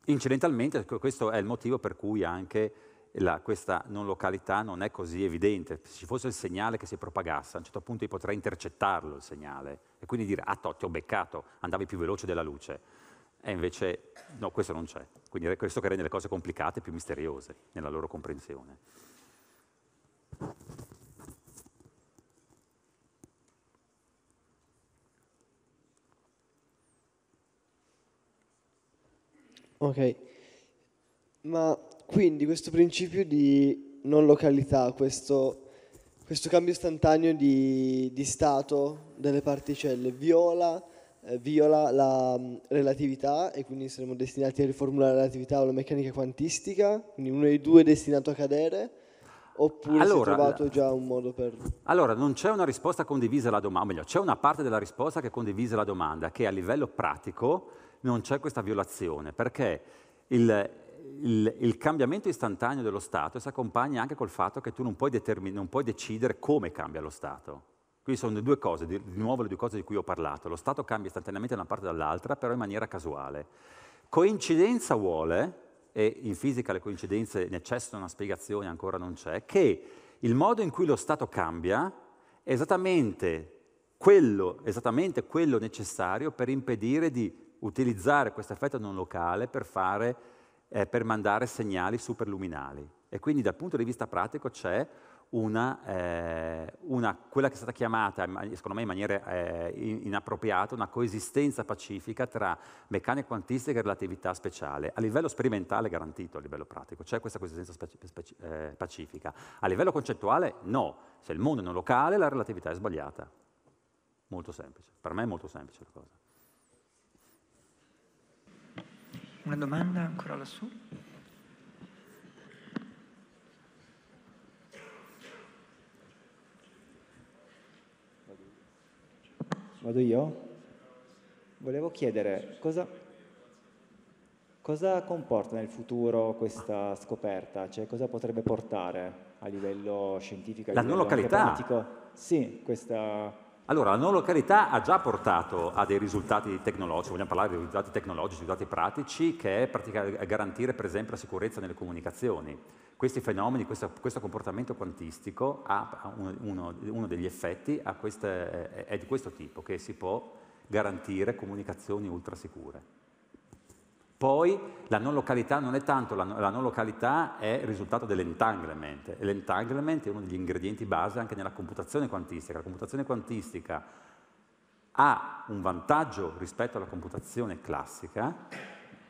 Incidentalmente, questo è il motivo per cui anche la, questa non località non è così evidente. Se ci fosse il segnale che si propagasse, a un certo punto io potrei intercettarlo il segnale e quindi dire, ah, to, ti ho beccato, andavi più veloce della luce. E invece, no, questo non c'è. Quindi è questo che rende le cose complicate e più misteriose nella loro comprensione. Ok, ma quindi questo principio di non località, questo, questo cambio istantaneo di, di, stato delle particelle viola, eh, viola la mh, relatività e quindi saremo destinati a riformulare la relatività o la meccanica quantistica, quindi uno dei due è destinato a cadere. Oppure allora, si è trovato già un modo per... Allora, non c'è una risposta condivisa alla domanda, o meglio, c'è una parte della risposta che è condivisa alla domanda, che a livello pratico non c'è questa violazione, perché il, il, il, cambiamento istantaneo dello Stato si accompagna anche col fatto che tu non puoi, non puoi, decidere come cambia lo Stato. Quindi sono le due cose, di, di nuovo le due cose di cui ho parlato. Lo Stato cambia istantaneamente da una parte e dall'altra, però in maniera casuale. Coincidenza vuole, e in fisica le coincidenze necessitano una spiegazione, ancora non c'è, che il modo in cui lo Stato cambia è esattamente quello, esattamente quello necessario per impedire di utilizzare questo effetto non locale per fare eh, per mandare segnali superluminali. E quindi dal punto di vista pratico c'è una, eh, una, quella che è stata chiamata, secondo me in maniera eh, inappropriata, una coesistenza pacifica tra meccanica quantistica e relatività speciale. A livello sperimentale garantito, a livello pratico, c'è questa coesistenza eh, pacifica. A livello concettuale no, se il mondo è non locale la relatività è sbagliata. Molto semplice, per me è molto semplice la cosa. Una domanda ancora lassù? Vado io? Volevo chiedere cosa, cosa comporta nel futuro questa scoperta, cioè cosa potrebbe portare a livello scientifico, e livello La non località. Sì, questa allora, la non località ha già portato a dei risultati tecnologici, vogliamo parlare di risultati tecnologici, risultati pratici, che è garantire per esempio la sicurezza nelle comunicazioni. Questi fenomeni, questo, questo comportamento quantistico uno, uno, degli effetti queste, è di questo tipo, che si può garantire comunicazioni ultra sicure. Poi la non località non è tanto, la, la non località è il risultato dell'entanglement e l'entanglement è uno degli ingredienti base anche nella computazione quantistica. La computazione quantistica ha un vantaggio rispetto alla computazione classica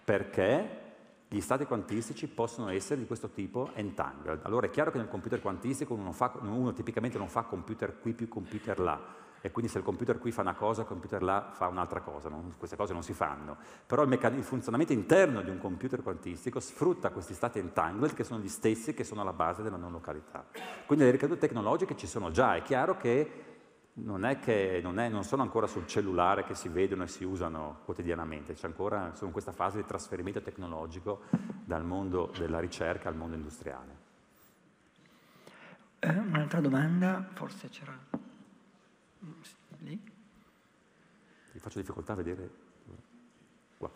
perché gli stati quantistici possono essere di questo tipo entangled. Allora è chiaro che nel computer quantistico uno, fa, uno tipicamente non fa computer qui più computer là, e quindi se il computer qui fa una cosa, il computer là fa un'altra cosa, non, queste cose non si fanno. Però il, il, funzionamento interno di un computer quantistico sfrutta questi stati entangled che sono gli stessi che sono alla base della non località. Quindi le ricadute tecnologiche ci sono già, è chiaro che non, è che non, è, non sono ancora sul cellulare che si vedono e si usano quotidianamente, c'è ancora, sono in questa fase di trasferimento tecnologico dal mondo della ricerca al mondo industriale. Eh, un'altra domanda, forse c'era Lì? Ti faccio difficoltà a vedere. Qua.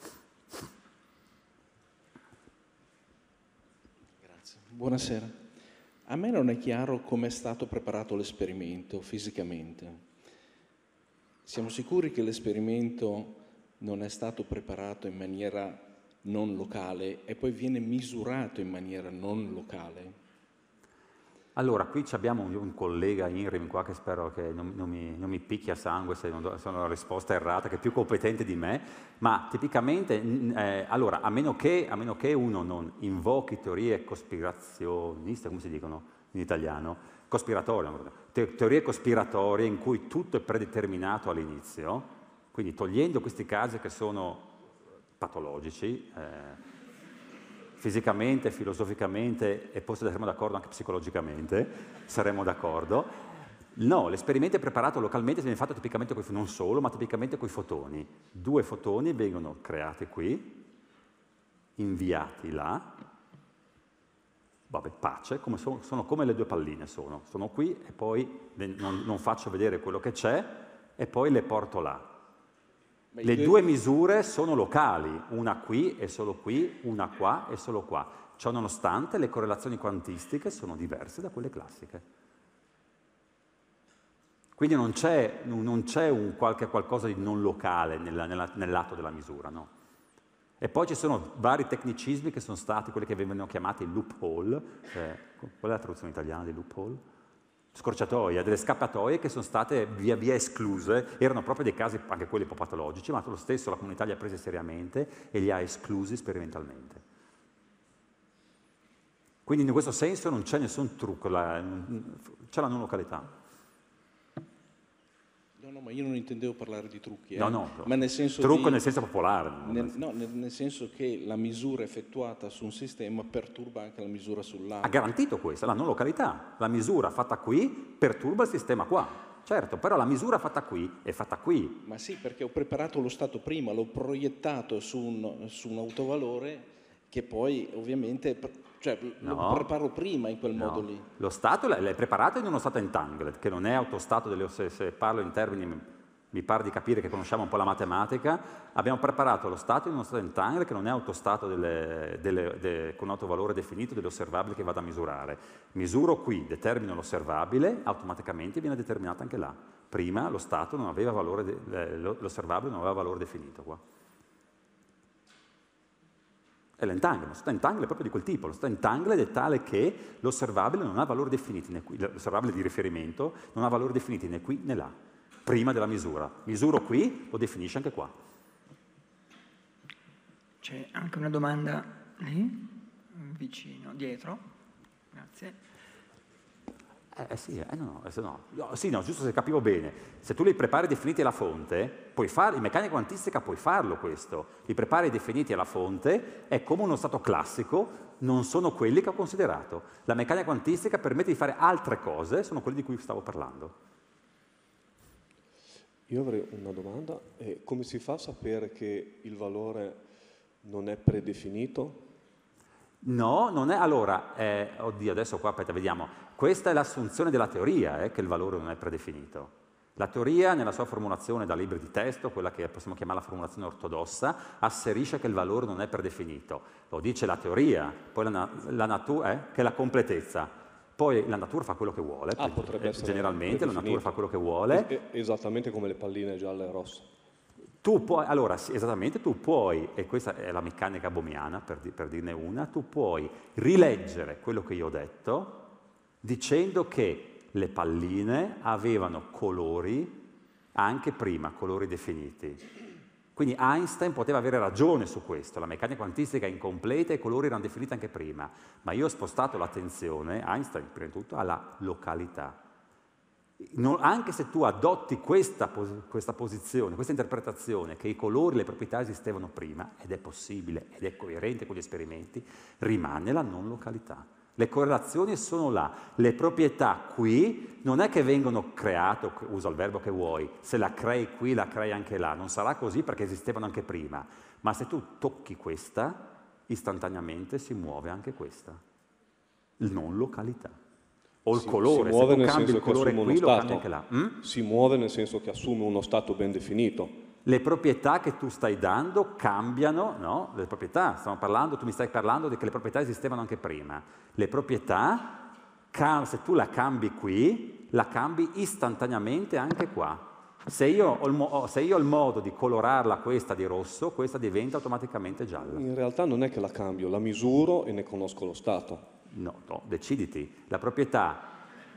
Grazie. Buonasera. A me non è chiaro come è stato preparato l'esperimento fisicamente. Siamo sicuri che l'esperimento non è stato preparato in maniera non locale e poi viene misurato in maniera non locale? Allora, qui abbiamo un, collega Inrim qua che spero che non, non, mi, non mi, picchi a sangue se non do, la risposta errata, che è più competente di me, ma tipicamente, eh, allora, a meno, che, a meno, che, uno non invochi teorie cospirazioniste, come si dicono in italiano, cospiratorie, te, teorie cospiratorie in cui tutto è predeterminato all'inizio, quindi togliendo questi casi che sono patologici, eh, fisicamente, filosoficamente e forse saremo d'accordo anche psicologicamente, saremo d'accordo. No, l'esperimento è preparato localmente, viene fatto tipicamente con non solo, ma tipicamente con i fotoni. Due fotoni vengono creati qui, inviati là, vabbè, pace, come sono, sono, come le due palline sono, sono qui e poi non, non faccio vedere quello che c'è e poi le porto là. Le due misure sono locali, una qui e solo qui, una qua e solo qua. Ciò nonostante le correlazioni quantistiche sono diverse da quelle classiche. Quindi non c'è, non c'è un qualche qualcosa di non locale nella, nella, nell'atto della misura, no? E poi ci sono vari tecnicismi che sono stati quelli che vengono chiamati loophole, cioè, qual è la traduzione italiana di loophole? Scorciatoia, delle scappatoie che sono state via via escluse, erano proprio dei casi anche quelli un po' patologici, ma lo stesso la comunità li ha presi seriamente e li ha esclusi sperimentalmente. Quindi in questo senso non c'è nessun trucco, c'è la non località. No, ma io non intendevo parlare di trucchi. Eh. No, no, ma nel senso trucco di, nel senso popolare. Nel, no, nel, nel, senso che la misura effettuata su un sistema perturba anche la misura sull'altro. Ha garantito questo, la non località. La misura fatta qui perturba il sistema qua. Certo, però la misura fatta qui è fatta qui. Ma sì, perché ho preparato lo stato prima, l'ho proiettato su un, su un autovalore che poi ovviamente cioè, no. lo preparo prima in quel no. modo lì. Lo stato l'hai preparato in uno stato entangled, che non è autostato, delle, se, se parlo in termini, mi pare di capire che conosciamo un po' la matematica, abbiamo preparato lo stato in uno stato entangled che non è autostato delle, delle, de, con autovalore definito delle osservabili che vado a misurare. Misuro qui, determino l'osservabile, automaticamente viene determinato anche là. Prima lo stato non aveva valore, l'osservabile non aveva valore definito qua è l'entanglement. Lo stato entangle è proprio di quel tipo, lo entangle è tale che l'osservabile non ha valori definiti qui, l'osservabile di riferimento non ha valori definiti né qui né là, prima della misura. Misuro qui, lo definisce anche qua. C'è anche una domanda lì, vicino, dietro. Grazie. Eh, eh sì, eh, no, no, no. no, sì, no, giusto se capivo bene. Se tu li prepari definiti alla fonte, puoi farlo, in meccanica quantistica puoi farlo questo. Li prepari definiti alla fonte, è come uno stato classico, non sono quelli che ho considerato. La meccanica quantistica permette di fare altre cose, sono quelle di cui stavo parlando. Io avrei una domanda. Eh, come si fa a sapere che il valore non è predefinito? No, non è. Allora, eh, oddio, adesso qua, aspetta, vediamo. Questa è l'assunzione della teoria, eh, che il valore non è predefinito. La teoria, nella sua formulazione da libri di testo, quella che possiamo chiamare la formulazione ortodossa, asserisce che il valore non è predefinito. Lo dice la teoria, poi la, la natura, eh, che è la completezza. Poi la natura fa quello che vuole, ah, potrebbe essere generalmente la natura fa quello che vuole. Es- esattamente come le palline gialle e rosse. Tu puoi, allora, sì, esattamente, tu puoi, e questa è la meccanica bomiana per, di, per dirne una, tu puoi rileggere quello che io ho detto dicendo che le palline avevano colori anche prima, colori definiti. Quindi Einstein poteva avere ragione su questo, la meccanica quantistica è incompleta e i colori erano definiti anche prima, ma io ho spostato l'attenzione, Einstein prima di tutto, alla località. Non, anche se tu adotti questa, questa, posizione, questa interpretazione, che i colori, le proprietà esistevano prima, ed è possibile, ed è coerente con gli esperimenti, rimane la non località. Le correlazioni sono là. Le proprietà qui non è che vengono create, usa il verbo che vuoi, se la crei qui la crei anche là. Non sarà così perché esistevano anche prima. Ma se tu tocchi questa, istantaneamente si muove anche questa. Non località. O il si, colore, si muove se tu cambi il colore qui, lo cambi anche là. Mm? Si muove nel senso che assume uno stato ben definito le proprietà che tu stai dando cambiano, no? Le proprietà, stiamo parlando, tu mi stai parlando di che le proprietà esistevano anche prima. Le proprietà, se tu la cambi qui, la cambi istantaneamente anche qua. Se io, ho il, mo- se io ho il modo di colorarla questa di rosso, questa diventa automaticamente gialla. In realtà non è che la cambio, la misuro e ne conosco lo stato. No, no, deciditi. La proprietà,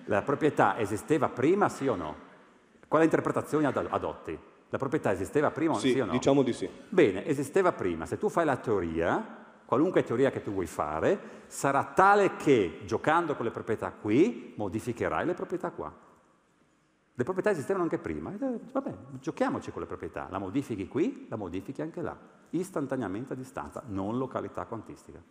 la proprietà esisteva prima, sì o no? Quale interpretazione adotti? La proprietà esisteva prima sì, sì o no? diciamo di sì. Bene, esisteva prima. Se tu fai la teoria, qualunque teoria che tu vuoi fare, sarà tale che giocando con le proprietà qui, modificherai le proprietà qua. Le proprietà esistevano anche prima. Vabbè, giochiamoci con le proprietà. La modifichi qui, la modifichi anche là. Istantaneamente a distanza, non località quantistica.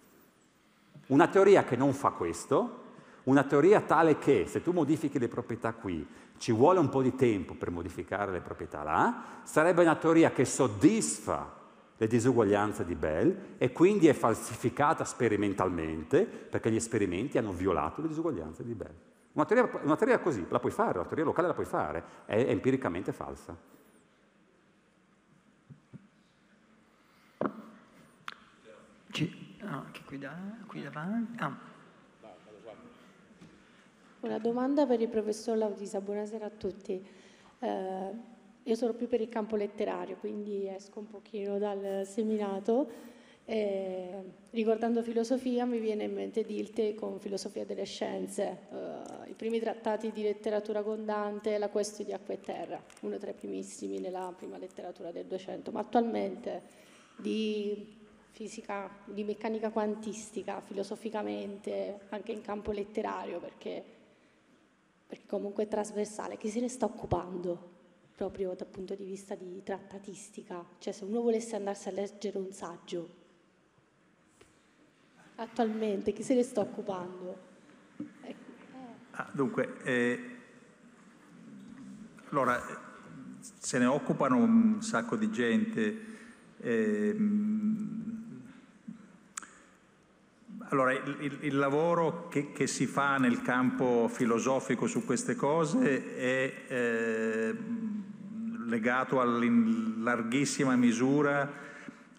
Una teoria che non fa questo, una teoria tale che se tu modifichi le proprietà qui, ci vuole un po' di tempo per modificare le proprietà là, sarebbe una teoria che soddisfa le disuguaglianze di Bell e quindi è falsificata sperimentalmente perché gli esperimenti hanno violato le disuguaglianze di Bell. Una teoria, una teoria così la puoi fare, una teoria locale la puoi fare, è, empiricamente falsa. Ci, no, qui, da, qui davanti. Ah. Una domanda per il professor Laudisa, buonasera a tutti. Eh, io sono più per il campo letterario, quindi esco un pochino dal seminato. Eh, ricordando filosofia mi viene in mente Dilte con Filosofia delle Scienze, eh, i primi trattati di letteratura con Dante, la Questione di Acqua e Terra, uno tra i primissimi nella prima letteratura del 200, ma attualmente di fisica, di meccanica quantistica, filosoficamente, anche in campo letterario, perché perché comunque è trasversale, chi se ne sta occupando proprio dal punto di vista di trattatistica? Cioè se uno volesse andarsi a leggere un saggio, attualmente chi se ne sta occupando? Eh. Ah, dunque, eh, allora, se ne occupano un sacco di gente. Eh, allora, il, il lavoro che, che, si fa nel campo filosofico su queste cose è eh, legato in larghissima misura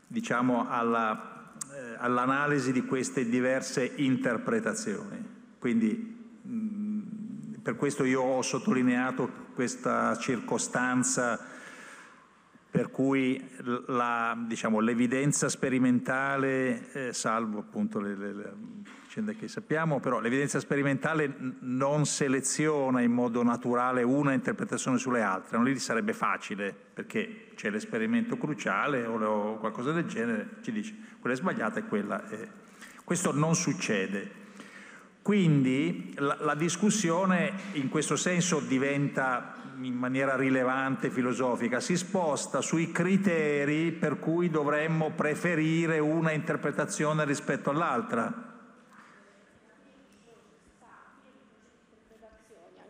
diciamo, alla, eh, all'analisi di queste diverse interpretazioni. Quindi mh, per questo io ho sottolineato questa circostanza per cui diciamo, l'evidenza sperimentale, eh, salvo appunto le, le, le, vicende che sappiamo, però l'evidenza sperimentale non seleziona in modo naturale una interpretazione sulle altre, non lì sarebbe facile perché c'è l'esperimento cruciale o, o qualcosa del genere, ci dice quella è sbagliata e quella è... Questo non succede. Quindi la, la discussione in questo senso diventa in maniera rilevante filosofica, si sposta sui criteri per cui dovremmo preferire una interpretazione rispetto all'altra.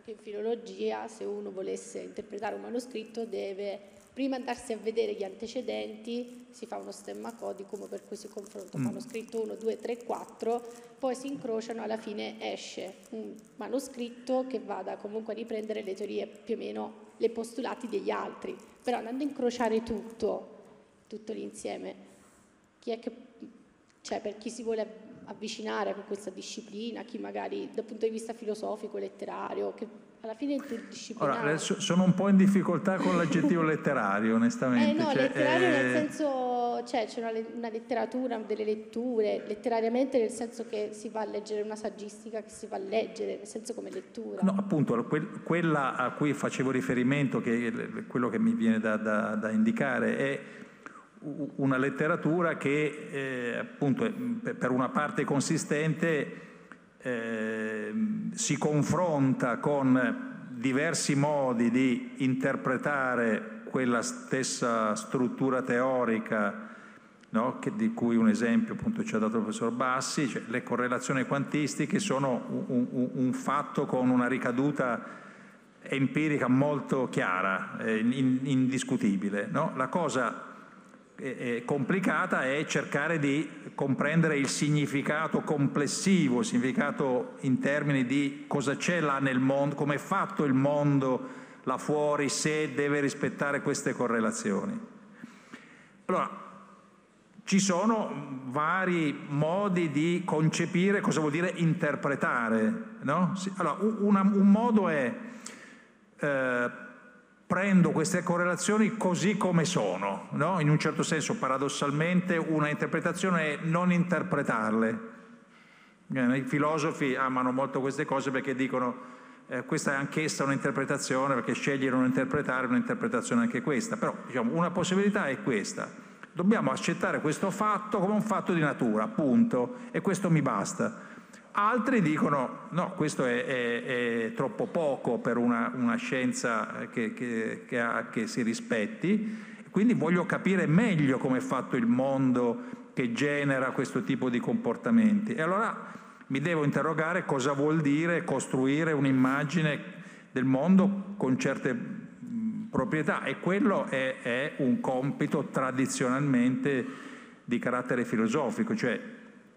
anche in filologia, se uno volesse interpretare un manoscritto deve prima andarsi a vedere gli antecedenti, si fa uno stemma codicum per cui si confronta un Mm. manoscritto 1, 2, 3, 4, poi si incrociano, alla fine esce un manoscritto che vada comunque a riprendere le teorie più o meno, le postulati degli altri, però andando a incrociare tutto, tutto l'insieme, chi è che, cioè per chi si vuole avvicinare a questa disciplina, chi magari dal punto di vista filosofico, letterario, che alla fine è interdisciplinare. Ora, sono un po' in difficoltà con l'aggettivo letterario, Eh onestamente. no, Cioè, letterario nel eh, senso, cioè c'è una, una letteratura, delle letture, letterariamente nel senso che si va a leggere una saggistica che si va a leggere, nel senso come lettura. No, appunto, quel- quella a cui facevo riferimento, che è quello che mi viene da, da- da indicare, è una letteratura che eh, appunto per una parte consistente eh, si confronta con diversi modi di interpretare quella stessa struttura teorica no? che- di cui un esempio appunto ci ha dato il professor Bassi, cioè le correlazioni quantistiche sono un, un- un fatto con una ricaduta empirica molto chiara, eh, in- indiscutibile. no? La cosa complicata è cercare di comprendere il significato complessivo, il significato in termini di cosa c'è là nel mondo, come è fatto il mondo là fuori, se deve rispettare queste correlazioni. Allora, ci sono vari modi di concepire cosa vuol dire interpretare. No? Allora, un, una- un modo è eh, prendo queste correlazioni così come sono, no? in un certo senso paradossalmente una interpretazione è non interpretarle. Eh, I filosofi amano molto queste cose perché dicono eh, questa è anch'essa un'interpretazione, perché scegliere non interpretare è un'interpretazione anche questa, però diciamo, una possibilità è questa. Dobbiamo accettare questo fatto come un fatto di natura, punto, e questo mi basta. Altri dicono no, questo è, è- è troppo poco per una, una scienza che, che- che ha- che si rispetti, quindi voglio capire meglio come è fatto il mondo che genera questo tipo di comportamenti. E allora mi devo interrogare cosa vuol dire costruire un'immagine del mondo con certe proprietà e quello è, è un compito tradizionalmente di carattere filosofico, cioè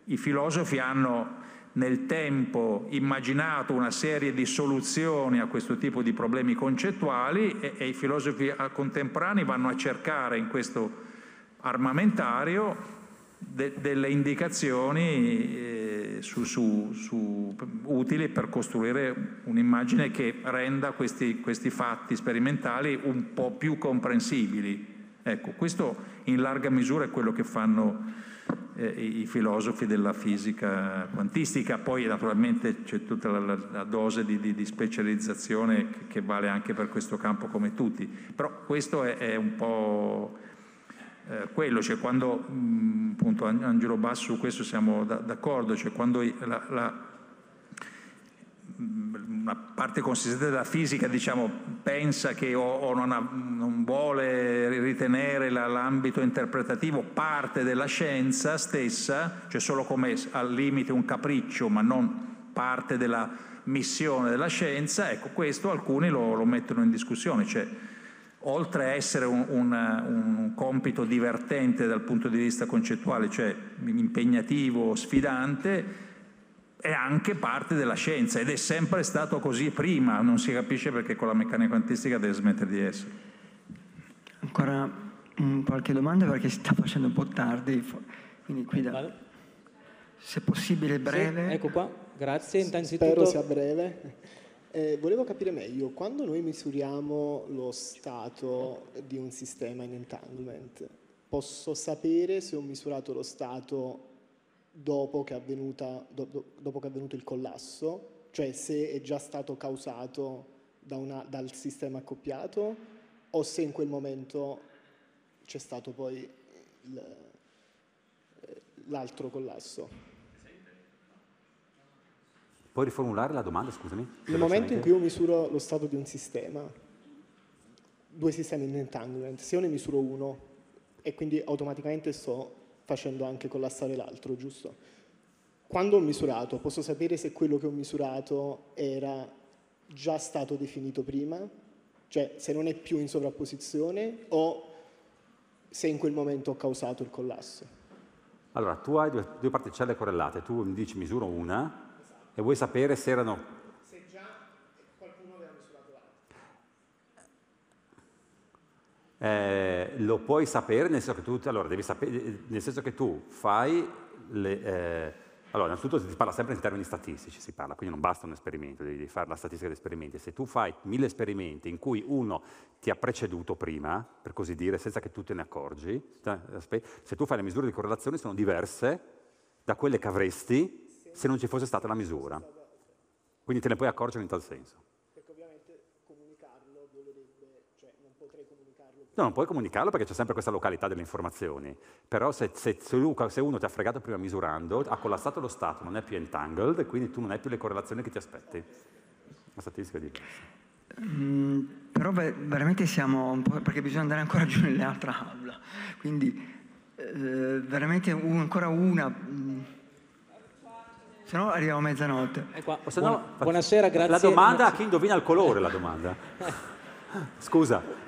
i filosofi hanno nel tempo immaginato una serie di soluzioni a questo tipo di problemi concettuali e, e i filosofi contemporanei vanno a cercare in questo armamentario de- delle indicazioni eh, su- su- su- utili per costruire un'immagine che renda questi, questi fatti sperimentali un po' più comprensibili. Ecco, questo in larga misura è quello che fanno i filosofi della fisica quantistica, poi naturalmente c'è tutta la, la- dose di, di- di specializzazione che, che vale anche per questo campo come tutti, però questo è, è un po' eh, quello, cioè quando mh, appunto An- Angelo Basso su questo siamo da- d'accordo, cioè quando la, la- una parte consistente della fisica diciamo, pensa che o, o non, ha- non vuole ritenere la- l'ambito interpretativo parte della scienza stessa, cioè solo come al limite un capriccio, ma non parte della missione della scienza, ecco questo alcuni lo, lo mettono in discussione, cioè oltre a essere un, un- un compito divertente dal punto di vista concettuale, cioè impegnativo, sfidante, è anche parte della scienza ed è sempre stato così prima, non si capisce perché con la meccanica quantistica deve smettere di essere. Ancora qualche domanda perché si sta facendo un po' tardi, quindi qui da, se possibile breve. Sì, ecco qua, grazie. Spero Innanzitutto sia breve. Eh, volevo capire meglio, quando noi misuriamo lo stato di un sistema in entanglement, posso sapere se ho misurato lo stato dopo che, è avvenuta- do- do- dopo che è avvenuto il collasso, cioè se è già stato causato da una- dal sistema accoppiato o se in quel momento c'è stato poi il- l'altro collasso. Puoi riformulare la domanda, scusami? Nel momento in cui io misuro lo stato di un sistema, due sistemi in entanglement, se io ne misuro uno e quindi automaticamente sto facendo anche collassare l'altro, giusto? Quando ho misurato, posso sapere se quello che ho misurato era già stato definito prima, cioè se non è più in sovrapposizione o se in quel momento ho causato il collasso. Allora, tu hai due, due particelle correlate, tu mi dici misuro una e vuoi sapere se erano... Se già qualcuno aveva misurato l'altro. Eh, lo puoi sapere nel senso che tu, allora, devi sapere, nel senso che tu fai le... Eh, allora, innanzitutto si parla sempre in termini statistici, si parla, quindi non basta un esperimento, devi fare la statistica degli esperimenti. Se tu fai mille esperimenti in cui uno ti ha preceduto prima, per così dire, senza che tu te ne accorgi, se tu fai le misure di correlazione sono diverse da quelle che avresti se non ci fosse stata la misura. Quindi te ne puoi accorgere in tal senso. No, non puoi comunicarlo perché c'è sempre questa località delle informazioni, però se, se, se, uno ti ha fregato prima misurando, ha collassato lo stato, non è più entangled e quindi tu non hai più le correlazioni che ti aspetti. La statistica è diversa. Mm, però beh, veramente siamo un po' perché bisogna andare ancora giù nell'altra aula, quindi eh, veramente un, ancora una. Mm, se no arriviamo a mezzanotte. Buona, no, buonasera, grazie. La domanda a chi indovina il colore, la domanda. Scusa.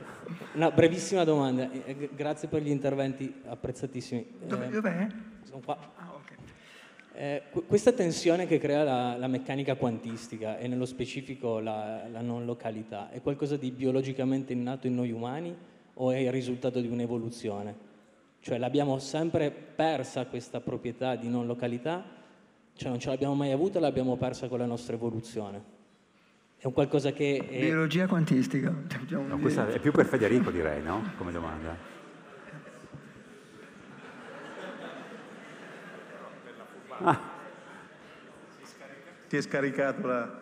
Una brevissima domanda, eh, eh, grazie per gli interventi apprezzatissimi. Dove, eh, dov'è? Sono qua. Ah, okay. eh, questa tensione che crea la, la, meccanica quantistica e nello specifico la, la, non località è qualcosa di biologicamente innato in noi umani o è il risultato di un'evoluzione? Cioè l'abbiamo sempre persa questa proprietà di non località, cioè non ce l'abbiamo mai avuta, l'abbiamo persa con la nostra evoluzione. È un qualcosa che... È... Biologia quantistica. No, questa è più per Federico direi, no? Come domanda. Ah. Ti è scaricato la...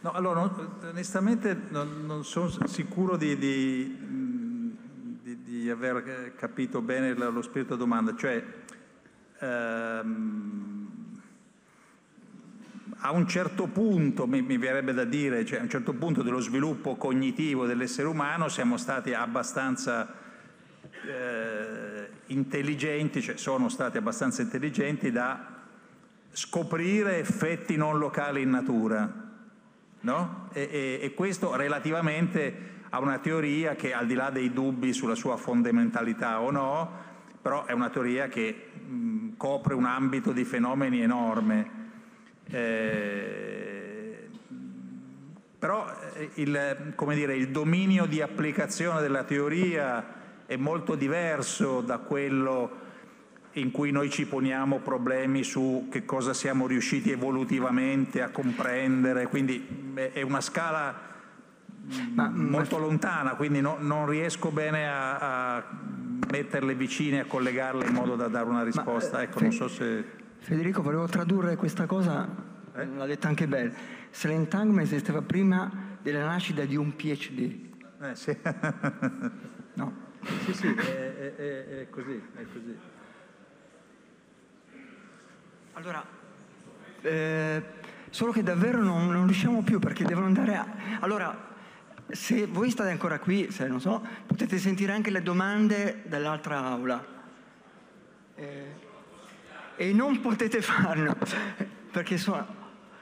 No, allora, onestamente non, non sono sicuro di, di, di, di, aver capito bene lo spirito della domanda. Cioè, ehm, a un certo punto, mi, mi verrebbe da dire, cioè a un certo punto dello sviluppo cognitivo dell'essere umano siamo stati abbastanza eh, intelligenti, cioè sono stati abbastanza intelligenti da scoprire effetti non locali in natura. No? E, e, e questo relativamente a una teoria che al di là dei dubbi sulla sua fondamentalità o no, però è una teoria che mh, copre un ambito di fenomeni enorme eh, però eh, il, dire, il, dominio di applicazione della teoria è molto diverso da quello in cui noi ci poniamo problemi su che cosa siamo riusciti evolutivamente a comprendere, quindi è una scala ma, molto ma... lontana, quindi no, non riesco bene a, a, metterle vicine, a collegarle in modo da dare una risposta. Ma, ecco, non so se... Federico, volevo tradurre questa cosa, eh? l'ha detta anche Bell. Se l'entanglement esisteva prima della nascita di un PhD. Eh sì. no? Sì, sì, è, è, è così, è così. Allora, eh, solo che davvero non, non, riusciamo più perché devono andare a... Allora, se voi state ancora qui, se non so, potete sentire anche le domande dell'altra aula. Eh, e non potete farlo perché sono...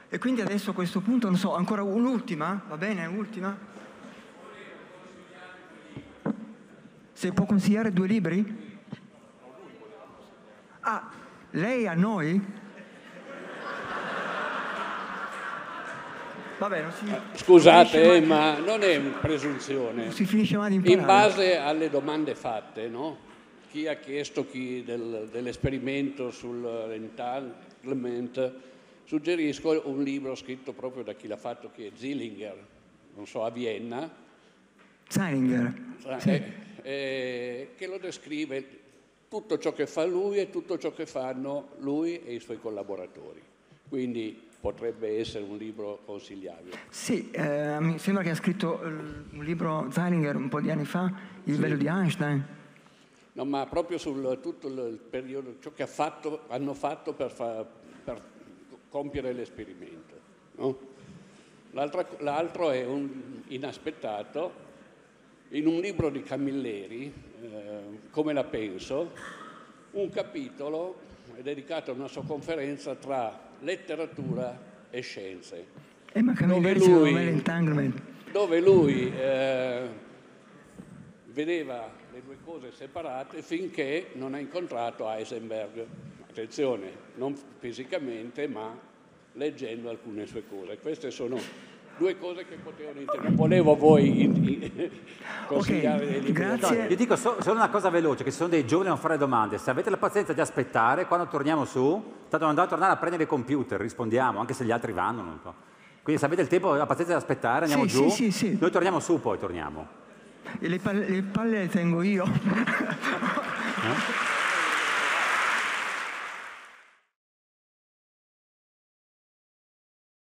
E quindi adesso a questo punto, non so, ancora un'ultima? Va bene, ultima? Se può consigliare due libri? Ah, lei a noi? Vabbè, non si, Scusate, eh, ma non è presunzione. Non si finisce mai di imparare. In base alle domande fatte, no? Chi ha chiesto chi del, dell'esperimento sull'entanglement, suggerisco un libro scritto proprio da chi l'ha fatto, che è Zillinger, non so, a Vienna. Zillinger. Eh, sì. eh, che lo descrive tutto ciò che fa lui e tutto ciò che fanno lui e i suoi collaboratori. Quindi potrebbe essere un libro consigliabile. Sì, eh, mi sembra che ha scritto eh, un libro Zeilinger un po' di anni fa, Il sì. di Einstein. No, ma proprio sul tutto il periodo, ciò che ha fatto, hanno fatto per, fa, per compiere l'esperimento. No? L'altro è un inaspettato, in un libro di Camilleri, eh, come la penso, un capitolo è dedicato a una sua conferenza tra letteratura e scienze. Eh, ma dove lui, dove lui eh, vedeva le due cose separate finché non ha incontrato Heisenberg. Attenzione, non fisicamente, ma leggendo alcune sue cose. Queste sono due cose che potevano intendere. Volevo a voi in, in, consigliare okay, dei. Grazie. No, io dico so, solo una cosa veloce, che ci sono dei giovani a fare domande. Se avete la pazienza di aspettare, quando torniamo su, tanto non andate a tornare a prendere il computer, rispondiamo, anche se gli altri vanno. Non so. Quindi se avete il tempo, la pazienza di aspettare, andiamo sì, giù. Sì, sì, Noi torniamo su, poi torniamo. Le, palle le tengo io. Eh?